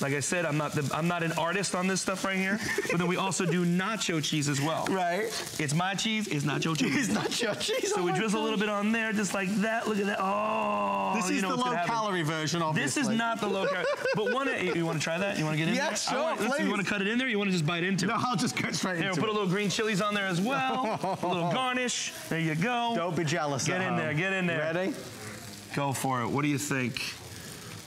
Like I said, I'm not the, I'm not an artist on this stuff right here. but then we also do nacho cheese as well. Right. It's my cheese. It's nacho cheese. It's not your cheese. So oh we drizzle a little bit on there, just like that. Look at that. Oh, This you is know the low calorie version, of This obviously. is not the low calorie. [laughs] but one, you, you want to try that? You want to get in Yeah, there? sure, want, please. You want to cut it in there? You want to just bite into No, it? No, I'll just cut straight Here, into we'll put a little green chilies on there as well. a little [laughs] garnish. There you go. Don't be jealous. Get in home. there. Get in there. Ready? Go for it. What do you think?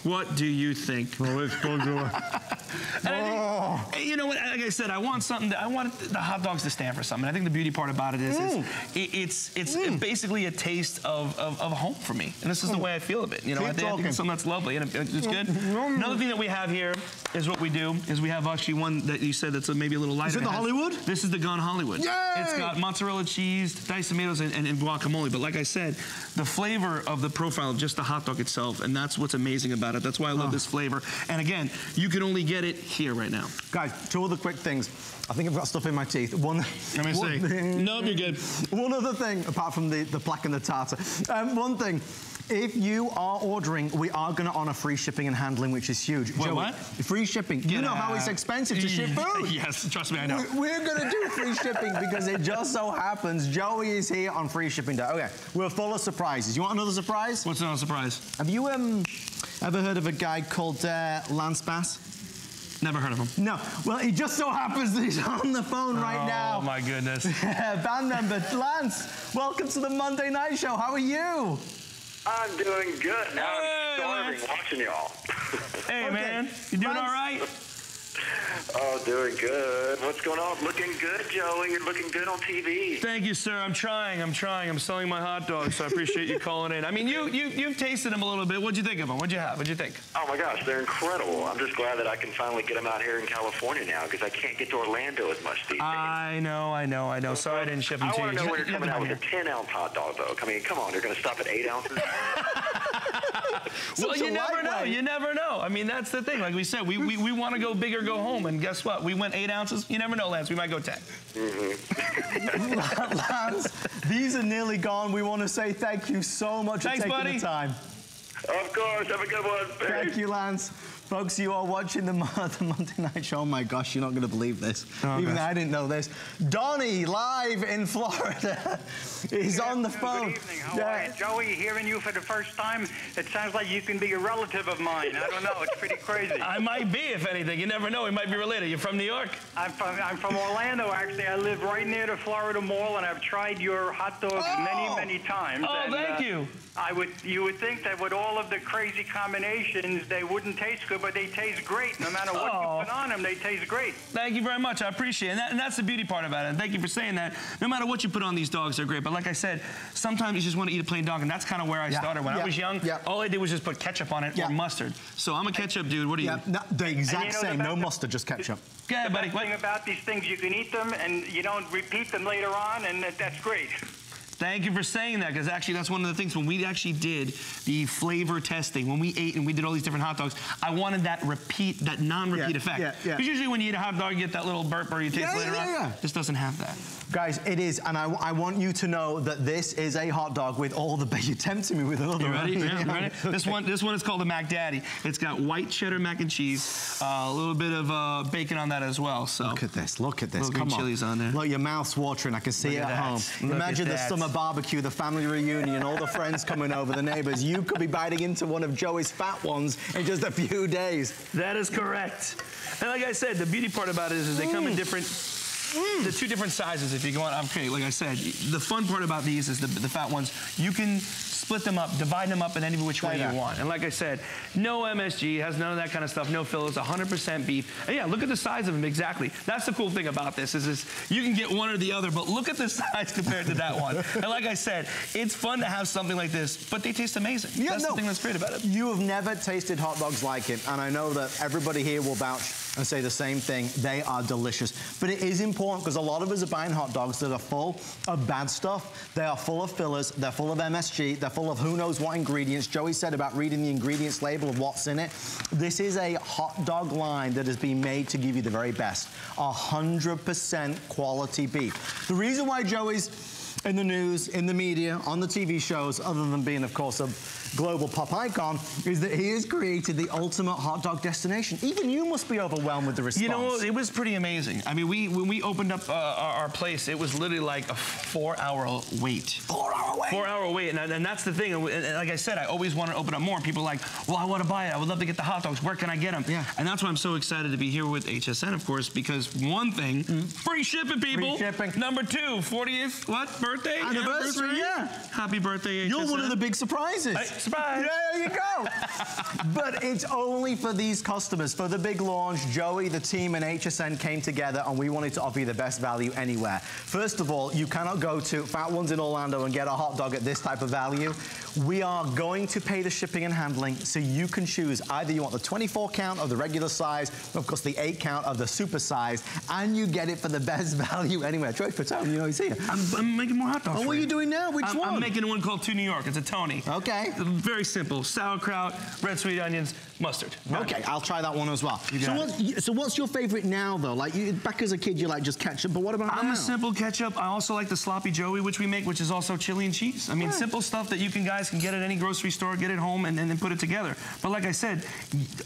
What do you think? Well, let's go do it. [laughs] And I think, oh. you know what? Like I said, I want something. That, I want the hot dogs to stand for something. I think the beauty part about it is, is Mm. it, it's it's mm. basically a taste of, of, of home for me, and this is the oh. way I feel of it. You know, Keep I think, I think it's something that's lovely and it's mm, good. Mm. Another thing that we have here is what we do is we have actually one that you said that's a, maybe a little lighter. Is it the has- Hollywood? This is the Gone Hollywood. Yay! It's got mozzarella cheese, diced tomatoes, and, and, and guacamole. But like I said, the flavor of the profile of just the hot dog itself, and that's what's amazing about it. That's why I love this flavor. And again, you can only get it here right now. Guys, two other quick things. I think I've got stuff in my teeth. One. Let me one see. thing- Nope, you're good. One other thing, apart from the, the plaque and the tartar. Um, one thing. If you are ordering, we are going to honor free shipping and handling, which is huge. What, Joey, what? Free shipping. you know how it's expensive to ship food. yes, trust me, I know. We- We're going to do free shipping because it just so happens Joey is here on free shipping day. Okay, we're full of surprises. You want another surprise? What's another surprise? Have you um ever heard of a guy called uh, Lance Bass? Never heard of him. No. Well, he just so happens that he's on the phone right oh, now. Oh, my goodness. [laughs] Band member Lance, welcome to the Monday Night Show. How are you? I'm doing good. Now Hey, I'm starving Lance. watching y'all. Hey, Okay. man. You doing Lance- all right? Oh, doing good. What's going on? Looking good, Joey. You're looking good on TV. Thank you, sir. I'm trying. I'm trying. I'm selling my hot dogs, so I appreciate you calling in. I mean, you, you, you've tasted them a little bit. What'd you think of them? What'd you have? What'd you think? Oh my gosh, they're incredible. I'm just glad that I can finally get them out here in California now because I can't get to Orlando as much these days. I know, I know, I know. Sorry I didn't ship them I to you. I want to know when You you're coming out haven't with a 10 ounce hot dog, though. I mean, come on, you're going to stop at 8 ounces? [laughs] Well, you never know. You never know. I mean, that's the thing. Like we said, we, we, we want to go big or go home. And guess what? We went eight ounces. You never know, Lance. We might go 10. Mm. [laughs] Lance, these are nearly gone. We want to say thank you so much Thanks, for taking buddy. the time. Of course. Have a good one. Thank you, Lance. Folks, you are watching the, [laughs] the Monday Night Show. Oh my gosh, you're not going to believe this. Oh, Even gosh. I didn't know this. Donnie, live in Florida, [laughs] is on the phone. Good evening. How are you? Joey, hearing you for the first time, it sounds like you can be a relative of mine. I don't know. It's pretty crazy. [laughs] I might be, if anything. You never know. We might be related. You're from New York? I'm from, I'm from Orlando, actually. I live right near the Florida Mall, and I've tried your hot dogs many, many times. Oh, and, thank uh, you. I would, you would think that with all of the crazy combinations, they wouldn't taste good, but they taste great. No matter what Oh. you put oh. on them, they taste great. Thank you very much. I appreciate it. And, that, and that's the beauty part about it. And thank you for saying that. No matter what you put on these dogs, they're great. But like I said, sometimes you just want to eat a plain dog, and that's kind of where I Yeah. started. When Yeah. I was young, Yeah. all I did was just put ketchup on it Yeah. or mustard. So I'm a ketchup dude. What do you? Yeah, no, the exact you know same. the No best- mustard, just ketchup. Go ahead, the buddy. best thing about these things, you can eat them, and you don't repeat them later on, and that's great. Thank you for saying that, because actually that's one of the things when we actually did the flavor testing, when we ate and we did all these different hot dogs, I wanted that repeat, that non-repeat Yeah, effect. yeah, yeah. Because usually when you eat a hot dog, you get that little burp or you taste Yeah, later yeah, on. yeah. This doesn't have that. Guys, it is, and I, I want you to know that this is a hot dog with all the. [laughs] You're tempting me with another You ready? Yeah, you ready? [laughs] This one, this one is called the Mac Daddy. It's got white cheddar mac and cheese, uh, a little bit of uh, bacon on that as well. So Look at this. Look at this. Come on. chilies on there. Look, your mouth's watering. I can see Look it at at home. Look Imagine at the that. Summer barbecue, the family reunion, all the friends coming over, the neighbors. You could be biting into one of Joey's fat ones in just a few days. That is correct. And like I said, the beauty part about it is, is they come in mm. different. Mm. The two different sizes, if you go on, okay, like I said, the fun part about these is the, the fat ones, you can split them up, divide them up in any which way you want. And like I said, no MSG, has none of that kind of stuff, no fillers, 100% beef. And yeah, look at the size of them exactly. That's the cool thing about this, is this, you can get one or the other, but look at the [laughs] size compared to that one. and like I said, it's fun to have something like this, but they taste amazing. Yeah, that's no. the thing that's great about it. You have never tasted hot dogs like it, and I know that everybody here will vouch and say the same thing. They are delicious. But it is important because a lot of us are buying hot dogs that are full of bad stuff. They are full of fillers, they're full of MSG, they're full of who knows what ingredients. Joey said about reading the ingredients label of what's in it. This is a hot dog line that has been made to give you the very best. 100% quality beef. The reason why Joey's in the news, in the media, on the TV shows, other than being, of course, a global pop icon, is that he has created the ultimate hot dog destination. Even you must be overwhelmed with the response. You know, it was pretty amazing. I mean, we when we opened up uh, our, our place, it was literally like a four-hour wait. Four-hour wait. Four-hour wait, and, and that's the thing. And, and like I said, I always want to open up more. People are like, well, I want to buy it. I would love to get the hot dogs. Where can I get them? Yeah. And that's why I'm so excited to be here with HSN, of course, because one thing, free shipping, people. Free shipping. Number two, 40th what birthday? Anniversary, yeah. Happy birthday, HSN. You're one of the big surprises. Hey, surprise. There you go. [laughs] but it's only for these customers. For the big launch, Joey, the team, and HSN came together and we wanted to offer you the best value anywhere. First of all, you cannot go to Fat Ones in Orlando and get a hot dog at this type of value. We are going to pay the shipping and handling so you can choose either you want the 24 count of the regular size, or of course the 8 count of the super size, and you get it for the best [laughs] value anywhere. Joey Fatone, you know he's here. I'm, I'm making more hot dogs. Oh, what are you doing now? Which I'm, one? I'm making one called To New York. It's a Tony. Okay. Very simple. Sauerkraut, red sweet onions, mustard. Okay, I'll try that one as well. You So what's, so what's your favorite now, though? Like, you, back as a kid, you like just ketchup, but what about I'm now? a simple ketchup. I also like the sloppy joey, which we make, which is also chili and cheese. I mean, Right. simple stuff that you can guys can get at any grocery store, get it home, and, and then put it together. But like I said,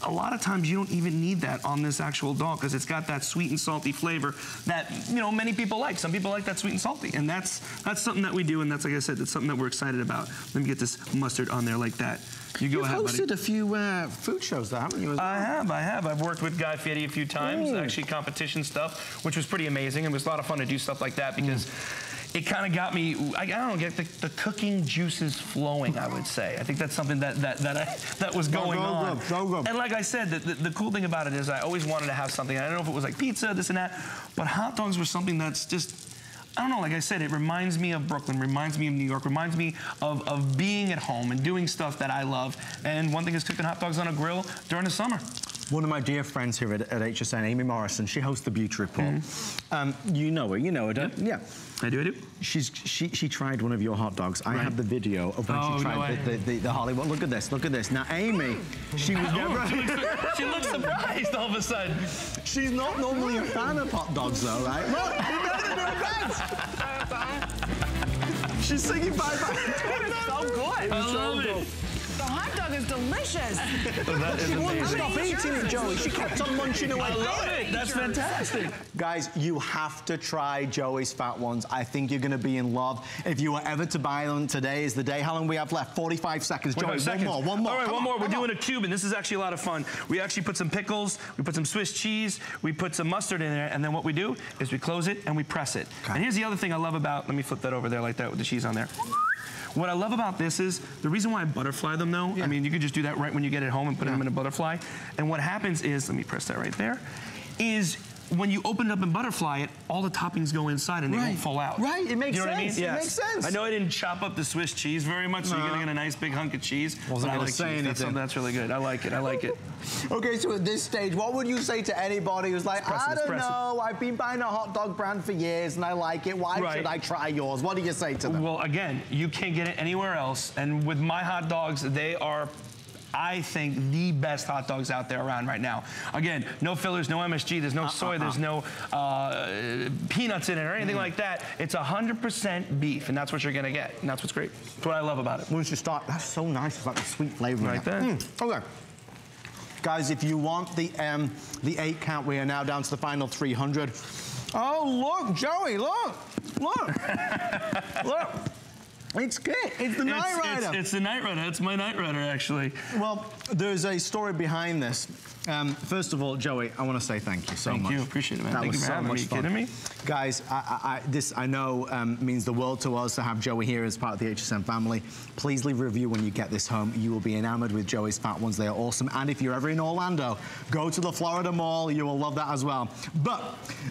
a lot of times you don't even need that on this actual dog because it's got that sweet and salty flavor that you know many people like. Some people like that sweet and salty, and that's that's something that we do, and that's like I said, that's something that we're excited about. Let me get this mustard on there like that. You go You've ahead, buddy. hosted a few uh, food shows, though, haven't you? Well? I have, I have. I've worked with Guy Fieri a few times, Mm. actually competition stuff, which was pretty amazing. It was a lot of fun to do stuff like that because Mm. it kind of got me, I, I don't know, get the, the cooking juices flowing, I would say. I think that's something that that that, I, that was going good, on. so good. And like I said, the, the, the cool thing about it is I always wanted to have something. I don't know if it was like pizza, this and that, but hot dogs were something that's just I don't know, like I said, it reminds me of Brooklyn, reminds me of New York, reminds me of, of being at home and doing stuff that I love. And one thing is cooking hot dogs on a grill during the summer. One of my dear friends here at, at HSN, Amy Morrison, she hosts the Beauty Report. Um, you know her, you know her, don't Yeah. Mm-hmm. I do, I do. She's, she, she tried one of your hot dogs. I have the video of when Oh, she tried way. the, the, the, the Hollywood. Look at this, look at this. Now, Amy, she was never... Oh, she, looks, she looks [laughs] surprised all of a sudden. She's not normally a fan of hot dogs, though, right? [laughs] Look, you better do a dance. She's singing bye bye. [laughs] It's so good. I love it. The hot dog is delicious. [laughs] that is she wouldn't stop eating it, Joey. She kept on munching away. I love it. That's fantastic. Guys, you have to try Joey's Fat Ones. I think you're going to be in love. If you were ever to buy them, today is the day. How long we have left? 45 seconds. Joey, 45 seconds. one more, one more. All right, Come one on, more. We're doing on. a Cuban. This is actually a lot of fun. We actually put some pickles, we put some Swiss cheese, we put some mustard in there, and then what we do is we close it and we press it. And here's the other thing I love about, let me flip that over there like that with the cheese on there. What I love about this is, the reason why I butterfly them though, I mean, you could just do that right when you get it home and put them in a butterfly. And what happens is, let me press that right there, is when you open it up and butterfly it, all the toppings go inside and they Right. won't fall out. Right, it makes you know sense. It What I mean? makes sense. I know I didn't chop up the Swiss cheese very much, so you're gonna uh-huh. get a nice big hunk of cheese. Wasn't but I gonna like say cheese. That's, anything. something that's really good. I like it. I like it. [laughs] Okay, so at this stage, what would you say to anybody who's like, Press it, I don't know, I've been buying a hot dog brand for years and I like it. Why Right. should I try yours? What do you say to them? Well, again, you can't get it anywhere else. And with my hot dogs, they are. I think the best hot dogs out there around right now. Again, no fillers, no MSG, there's no Uh, soy, there's no uh, peanuts in it or anything Mm. like that. It's 100% beef, and that's what you're gonna get. And that's what's great. That's what I love about it. Once you start, that's so nice. It's like a sweet flavor. Right there. Mm, okay. Guys, if you want the um, the eight count, we are now down to the final 300. Oh, look, Joey, look, look, [laughs] look. It's good. It's the Knight Rider. It's, it's the Knight Rider. It's my Knight Rider, actually. Well, there's a story behind this. Um, first of all, Joey, I want to say thank you so Thank much. you. Appreciate it, man. That Thank was you for so having me. much You fun. kidding me? Guys, I, I, this I know um, means the world to us to have Joey here as part of the HSN family. Please leave a review when you get this home. You will be enamored with Joey's Fat Ones. They are awesome. And if you're ever in Orlando, go to the Florida Mall. You will love that as well. But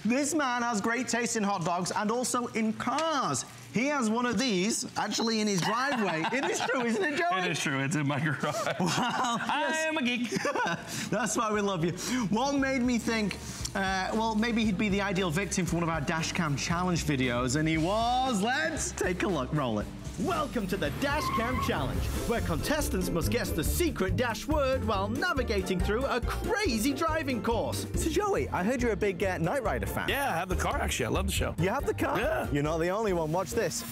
this man has great taste in hot dogs and also in cars. He has one of these actually in his driveway. it is true, isn't it, Joey? It is true. It's in my garage. [laughs] Wow. I am a geek. [laughs] That's why we love you. What made me think, uh, well, maybe he'd be the ideal victim for one of our dash cam challenge videos, and he was. Let's take a look. Roll it. Welcome to the Dash Cam Challenge, where contestants must guess the secret dash word while navigating through a crazy driving course. So, Joey, I heard you're a big uh, Knight Rider fan. Yeah, I have the car, actually. I love the show. You have the car? Yeah. You're not the only one. Watch this.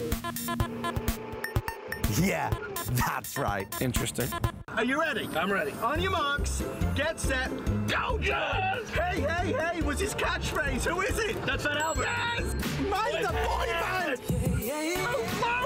Yeah, that's right. Interesting. Are you ready? I'm ready. On your marks, get set, go, Yes! Hey, hey, hey, was his catchphrase. Who is it? That's Fat Albert. Yes! Mind the boy band! Move, move! In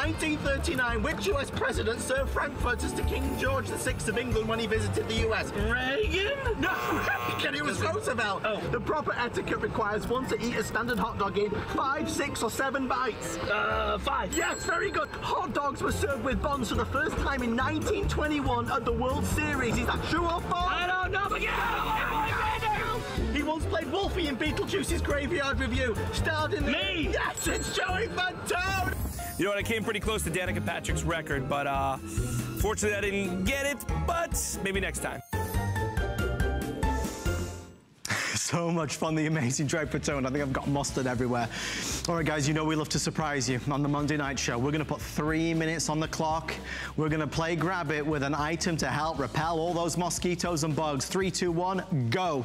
1939, which US president served frankfurters to King George VI of England when he visited the US? Reagan? No, [laughs] Reagan, it was Roosevelt. Oh. The proper etiquette requires one to eat a standard hot dog in five, six, or seven bites. Uh, five. Yes, very good. Hot dogs were served with buns for the first time in 1921 at the World Series. Is that true or false? I don't know, but yeah. He once played Wolfie in Beetlejuice's Graveyard Revue. Starred in the... Me? Yes, it's Joey Fatone! You know what? I came pretty close to Danica Patrick's record, but uh, fortunately I didn't get it. But maybe next time. So much fun, the amazing Joey Fatone. I think I've got mustard everywhere. All right, guys, you know we love to surprise you on the Monday night show. We're to put three minutes on the clock. We're to play grab it with an item to help repel all those mosquitoes and bugs. Three, two, one, go.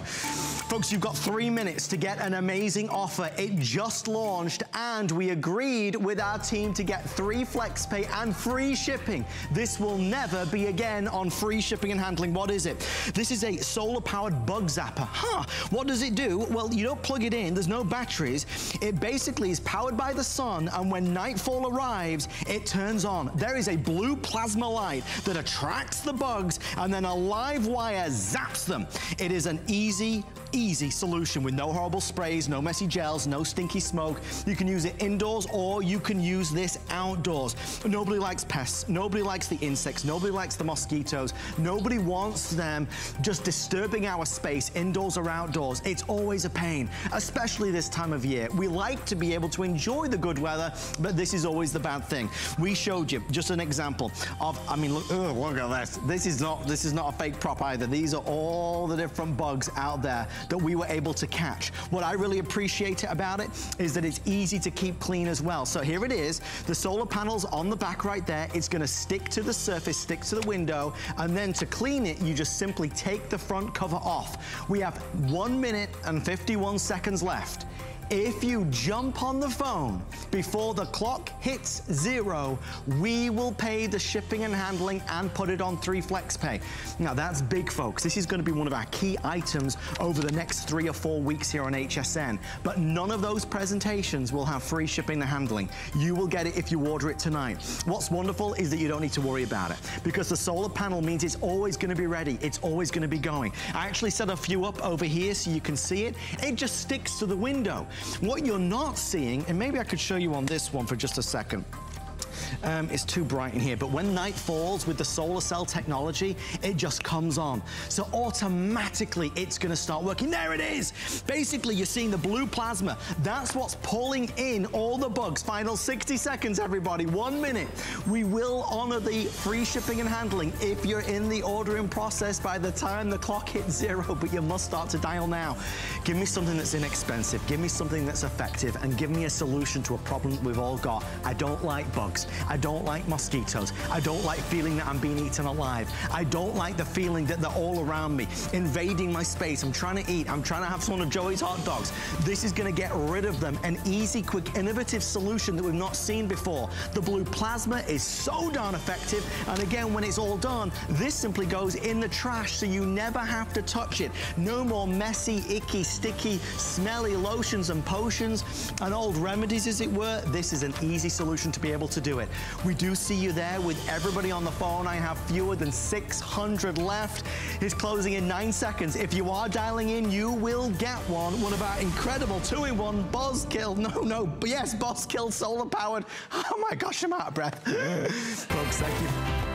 Folks, you've got three minutes to get an amazing offer. It just launched, and we agreed with our team to get three FlexPay and free shipping. This will never be again on free shipping and handling. What is it? This is a solar-powered bug zapper. Huh. What does it do? Well, you don't plug it in. There's no batteries. It basically is powered by the sun, and when nightfall arrives, it turns on. There is a blue plasma light that attracts the bugs, and then a live wire zaps them. It is an easy, easy solution with no horrible sprays, no messy gels, no stinky smoke. You can use it indoors or you can use this outdoors. Nobody likes pests. Nobody likes the insects. Nobody likes the mosquitoes. Nobody wants them just disturbing our space indoors or outdoors. It's always a pain, especially this time of year. We like to be able to enjoy the good weather, but this is always the bad thing. We showed you just an example of, I mean, look, ugh, look at this. This is not, this is not a fake prop either. These are all the different bugs out there that we were able to catch. What I really appreciate about it is that it's easy to keep clean as well. So here it is, the solar panels on the back right there. It's gonna stick to the surface, stick to the window, and then to clean it, you just simply take the front cover off. We have one minute and 51 seconds left. If you jump on the phone before the clock hits zero, we will pay the shipping and handling and put it on 3 Flex Pay. Now that's big, folks. This is going to be one of our key items over the next three or four weeks here on HSN. But none of those presentations will have free shipping and handling. You will get it if you order it tonight. What's wonderful is that you don't need to worry about it because the solar panel means it's always going to be ready. It's always going to be going. I actually set a few up over here so you can see it. It just sticks to the window. What you're not seeing, and maybe I could show you on this one for just a second. Um, it's too bright in here, but when night falls with the solar cell technology, it just comes on. So automatically it's gonna start working. There it is! Basically, you're seeing the blue plasma. That's what's pulling in all the bugs. Final 60 seconds, everybody, one minute. We will honor the free shipping and handling if you're in the ordering process by the time the clock hits zero, but you must start to dial now. Give me something that's inexpensive, give me something that's effective, and give me a solution to a problem we've all got. I don't like bugs. I don't like mosquitoes. I don't like feeling that I'm being eaten alive. I don't like the feeling that they're all around me, invading my space. I'm trying to eat. I'm trying to have some of Joey's hot dogs. This is going to get rid of them. An easy, quick, innovative solution that we've not seen before. The blue plasma is so darn effective. And again, when it's all done, this simply goes in the trash so you never have to touch it. No more messy, icky, sticky, smelly lotions and potions and old remedies, as it were. This is an easy solution to be able to it. We do see you there with everybody on the phone. I have fewer than 600 left. It's closing in nine seconds. If you are dialing in, you will get one. One of our incredible two-in-one Buzzkill. No, no, yes, Buzzkill solar powered. [laughs] Oh my gosh, I'm out of breath. [laughs] Folks, thank you.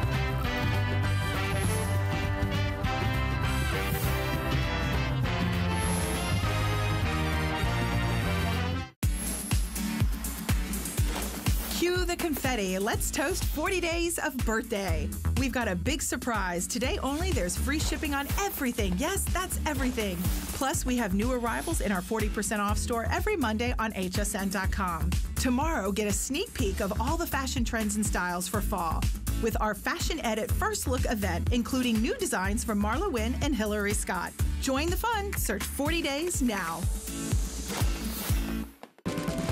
The confetti. Let's toast 40 days of birthday. We've got a big surprise. Today only, there's free shipping on everything. Yes, that's everything. Plus, we have new arrivals in our 40% off store every Monday on hsn.com. Tomorrow, get a sneak peek of all the fashion trends and styles for fall with our Fashion Edit First Look event, including new designs from Marla Wynn and Hillary Scott. Join the fun. Search 40 days now.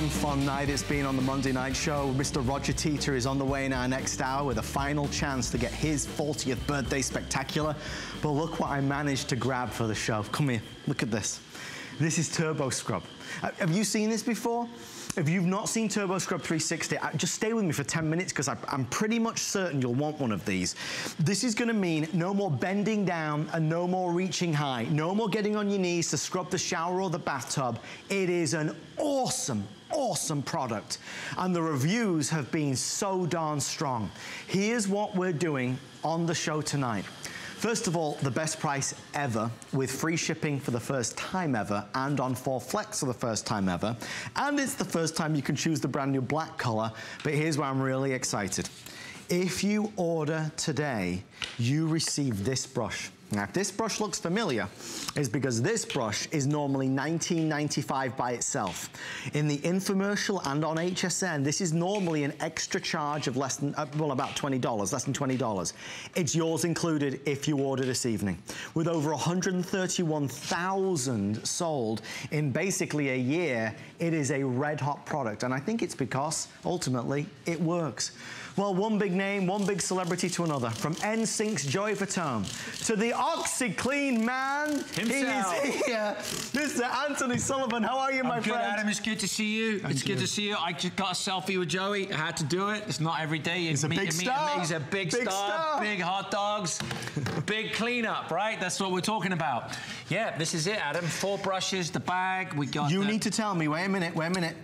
Fun, fun night it's been on the Monday Night Show. Mr. Roger Teeter is on the way in our next hour with a final chance to get his 40th birthday spectacular. But look what I managed to grab for the show. Come here, look at this. This is Turbo Scrub. Uh, Have you seen this before? If you've not seen Turbo Scrub 360, uh, just stay with me for 10 minutes because I'm pretty much certain you'll want one of these. This is gonna mean no more bending down and no more reaching high. No more getting on your knees to scrub the shower or the bathtub. It is an awesome, awesome product. And the reviews have been so darn strong. Here's what we're doing on the show tonight. First of all, the best price ever with free shipping for the first time ever and on 4 Flex for the first time ever. And it's the first time you can choose the brand new black color. But here's where I'm really excited. If you order today, you receive this brush. Now, if this brush looks familiar, is because this brush is normally $19.95 by itself. In the infomercial and on HSN, this is normally an extra charge of less than, uh, well, about $20, less than $20. It's yours included if you order this evening. With over 131,000 sold in basically a year, it is a red hot product. And I think it's because, ultimately, it works. Well, one big name, one big celebrity to another. From NSYNC's Joey Fatone to the OxiClean man. Himself. He is here. Mr. Anthony Sullivan. How are you, my I'm good, friend? Adam. It's good to see you. it's good to see you. I just got a selfie with Joey. I had to do it. It's not every day. You He's a big meet star. He's a big, Big star, star. Big hot dogs. [laughs] big cleanup, right? That's what we're talking about. Yeah, this is it, Adam. Four brushes, the bag. We got. You the- need to tell me, wait a minute, wait a minute.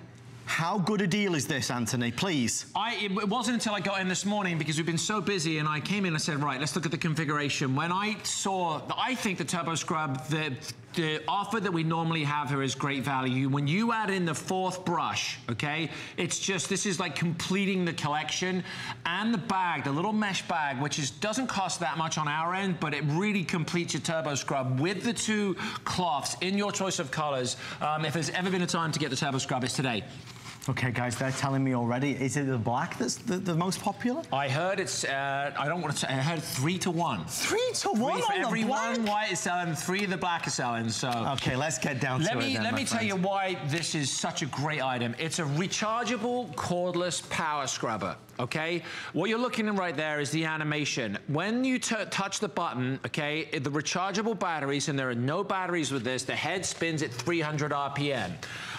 How good a deal is this, Anthony? Please. I, it wasn't until I got in this morning because we've been so busy and I came in and said, right, let's look at the configuration. When I saw, I think the Turbo Scrub, the, the offer that we normally have here is great value. When you add in the fourth brush, okay, it's just, this is like completing the collection and the bag, the little mesh bag, which is doesn't cost that much on our end, but it really completes your Turbo Scrub with the two cloths in your choice of colors. Um, if there's ever been a time to get the Turbo Scrub, it's today. Okay, guys, they're telling me already. Is it the black that's the, the most popular? I heard it's. Uh, I don't want to say. I heard three to one. Three to one Three for on the every black? one white is selling. Three of the black are selling. So. Okay, let's get down let to me, it then, Let me tell you why this is such a great item. It's a rechargeable cordless power scrubber. Okay, what you're looking at right there is the animation. When you touch the button, okay, the rechargeable batteries, and there are no batteries with this, the head spins at 300 RPM.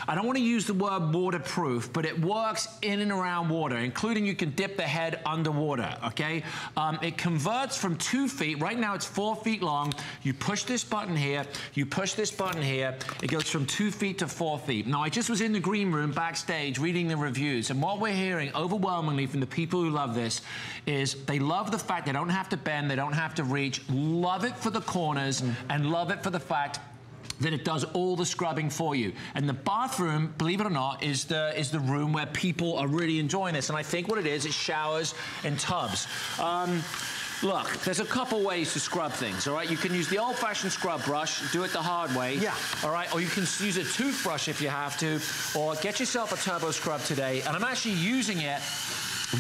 I don't want to use the word waterproof, but it works in and around water, including you can dip the head underwater, okay? Um, it converts from two feet, right now it's four feet long. You push this button here, you push this button here, it goes from two feet to four feet. Now, I just was in the green room backstage reading the reviews, and what we're hearing overwhelmingly from the people who love this is they love the fact they don't have to bend, they don't have to reach, love it for the corners, and love it for the fact that it does all the scrubbing for you. And the bathroom, believe it or not, is the is the room where people are really enjoying this. And I think what it is, it's showers and tubs. Um, Look, there's a couple ways to scrub things, all right? You can use the old-fashioned scrub brush, do it the hard way. Yeah. All right, or you can use a toothbrush if you have to, or get yourself a turbo scrub today. And I'm actually using it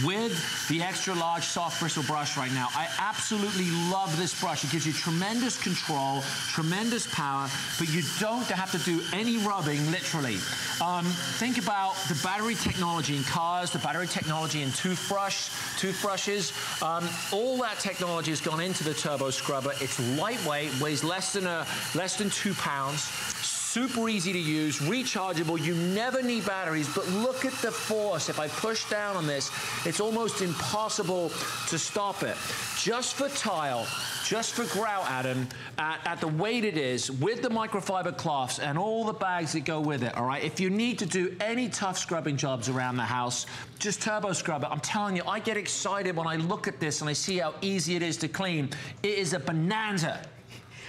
with the extra large soft bristle brush right now. I absolutely love this brush. It gives you tremendous control, tremendous power, but you don't have to do any rubbing, literally. Um, think about the battery technology in cars, the battery technology in toothbrush, toothbrushes. Um, all that technology has gone into the turbo scrubber. It's lightweight, weighs less than a less than two pounds super easy to use, rechargeable. You never need batteries, but look at the force. If I push down on this, it's almost impossible to stop it. Just for tile, just for grout, Adam, at, at the weight it is, with the microfiber cloths and all the bags that go with it, all right? If you need to do any tough scrubbing jobs around the house, just turbo scrub it. I'm telling you, I get excited when I look at this and I see how easy it is to clean. It is a bonanza.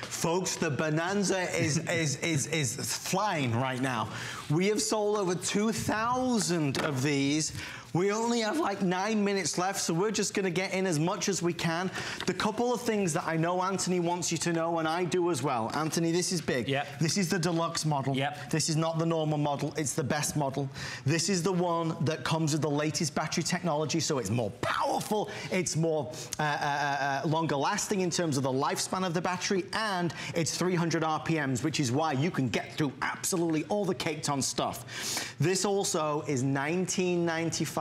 Folks, the bonanza is, is, is, is flying right now. We have sold over 2,000 of these. We only have like nine minutes left, so we're just gonna get in as much as we can. The couple of things that I know Anthony wants you to know, and I do as well. Anthony, this is big. Yep. This is the deluxe model. Yep. This is not the normal model, it's the best model. This is the one that comes with the latest battery technology, so it's more powerful, it's more uh, uh, uh, longer lasting in terms of the lifespan of the battery, and it's 300 RPMs, which is why you can get through absolutely all the caked on stuff. This also is 1995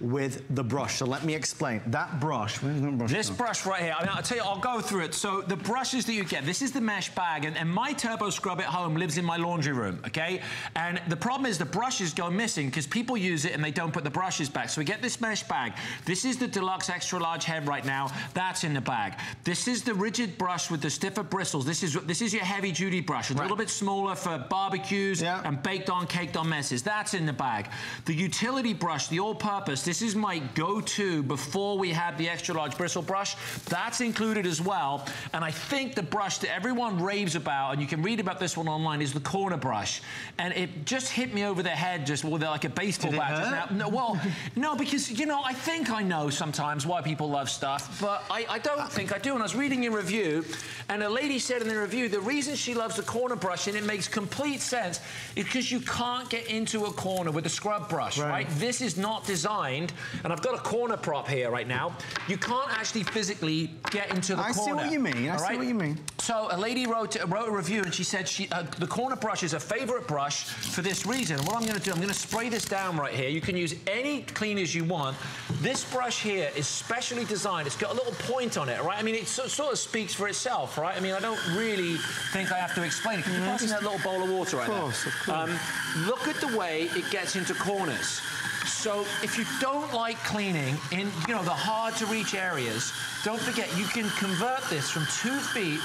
with the brush. So let me explain. That brush, brush This brush right here, I mean, I'll tell you, I'll go through it. So the brushes that you get, this is the mesh bag, and, and my Turbo Scrub at home lives in my laundry room, okay? And the problem is the brushes go missing because people use it and they don't put the brushes back. So we get this mesh bag. This is the deluxe extra large head right now. That's in the bag. This is the rigid brush with the stiffer bristles. This is this is your heavy duty brush. It's a little bit smaller for barbecues and baked on, caked on messes. That's in the bag. The utility brush, the all purpose, this is my go-to before we had the extra large bristle brush. That's included as well. And I think the brush that everyone raves about, and you can read about this one online, is the corner brush. And it just hit me over the head just with like a baseball bat. No, well, no, because, you know, I think I know sometimes why people love stuff, but I, I don't think I do. And I was reading your review, and a lady said in the review, the reason she loves the corner brush, and it makes complete sense, is because you can't get into a corner with a scrub brush, right? Right. This is not designed, and I've got a corner prop here right now. You can't actually physically get into the corner. I see what you mean, I see right? what you mean. So a lady wrote, wrote a review and she said she, uh, the corner brush is a favorite brush for this reason. What I'm going to do, I'm going to spray this down right here. You can use any cleaners you want. This brush here is specially designed. It's got a little point on it, right? I mean, it so, sort of speaks for itself, right? I mean, I don't really think I have to explain it. Can you No, pass me that little bowl of water right Of course, there? of course. Um, look at the way it gets into corners. So if you don't like cleaning in, you know, the hard to reach areas, don't forget you can convert this from two feet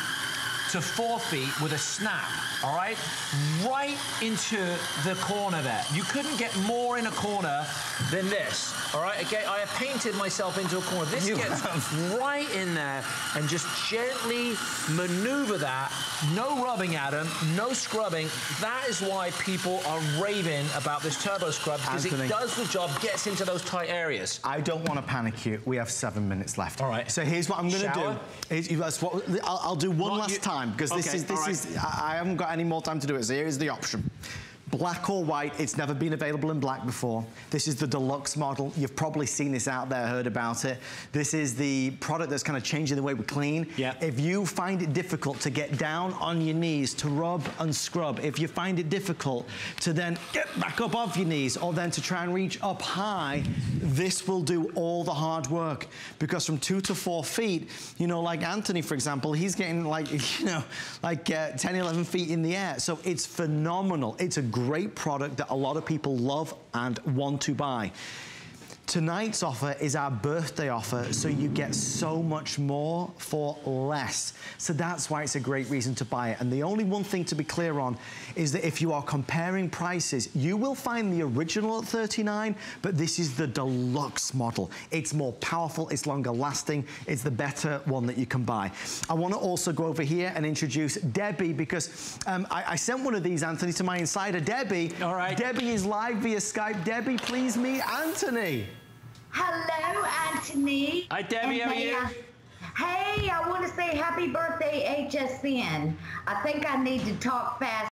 to four feet with a snap, all right? Right into the corner there. You couldn't get more in a corner than this, all right? Okay, I have painted myself into a corner. This You gets right in there and just gently maneuver that. No rubbing, Adam, no scrubbing. That is why people are raving about this turbo scrub because Anthony. it does the job, gets into those tight areas. I don't want to panic you. We have seven minutes left. All right. So here's what I'm going to do. That's what- I'll, I'll do one Not last you- time because this Okay, is this right. is I I haven't got any more time to do it. So here's the option. Black or white, it's never been available in black before. This is the deluxe model. You've probably seen this out there, heard about it. This is the product that's kind of changing the way we clean. Yeah. If you find it difficult to get down on your knees to rub and scrub, if you find it difficult to then get back up off your knees or then to try and reach up high, this will do all the hard work. Because from two to four feet, you know, like Anthony, for example, he's getting like, [laughs] you know, like uh, 10, 11 feet in the air. So it's phenomenal. It's a great product that a lot of people love and want to buy. Tonight's offer is our birthday offer, so you get so much more for less. So that's why it's a great reason to buy it. And the only one thing to be clear on is that if you are comparing prices, you will find the original at 39, but this is the deluxe model. It's more powerful, it's longer lasting, it's the better one that you can buy. I want to also go over here and introduce Debbie because um, I, I sent one of these, Anthony, to my insider, Debbie. All right. Debbie is live via Skype. Debbie, please meet Anthony. Hello, Anthony. Hi, Debbie, And how are you? I- Hey, I want to say happy birthday, HSN. I think I need to talk fast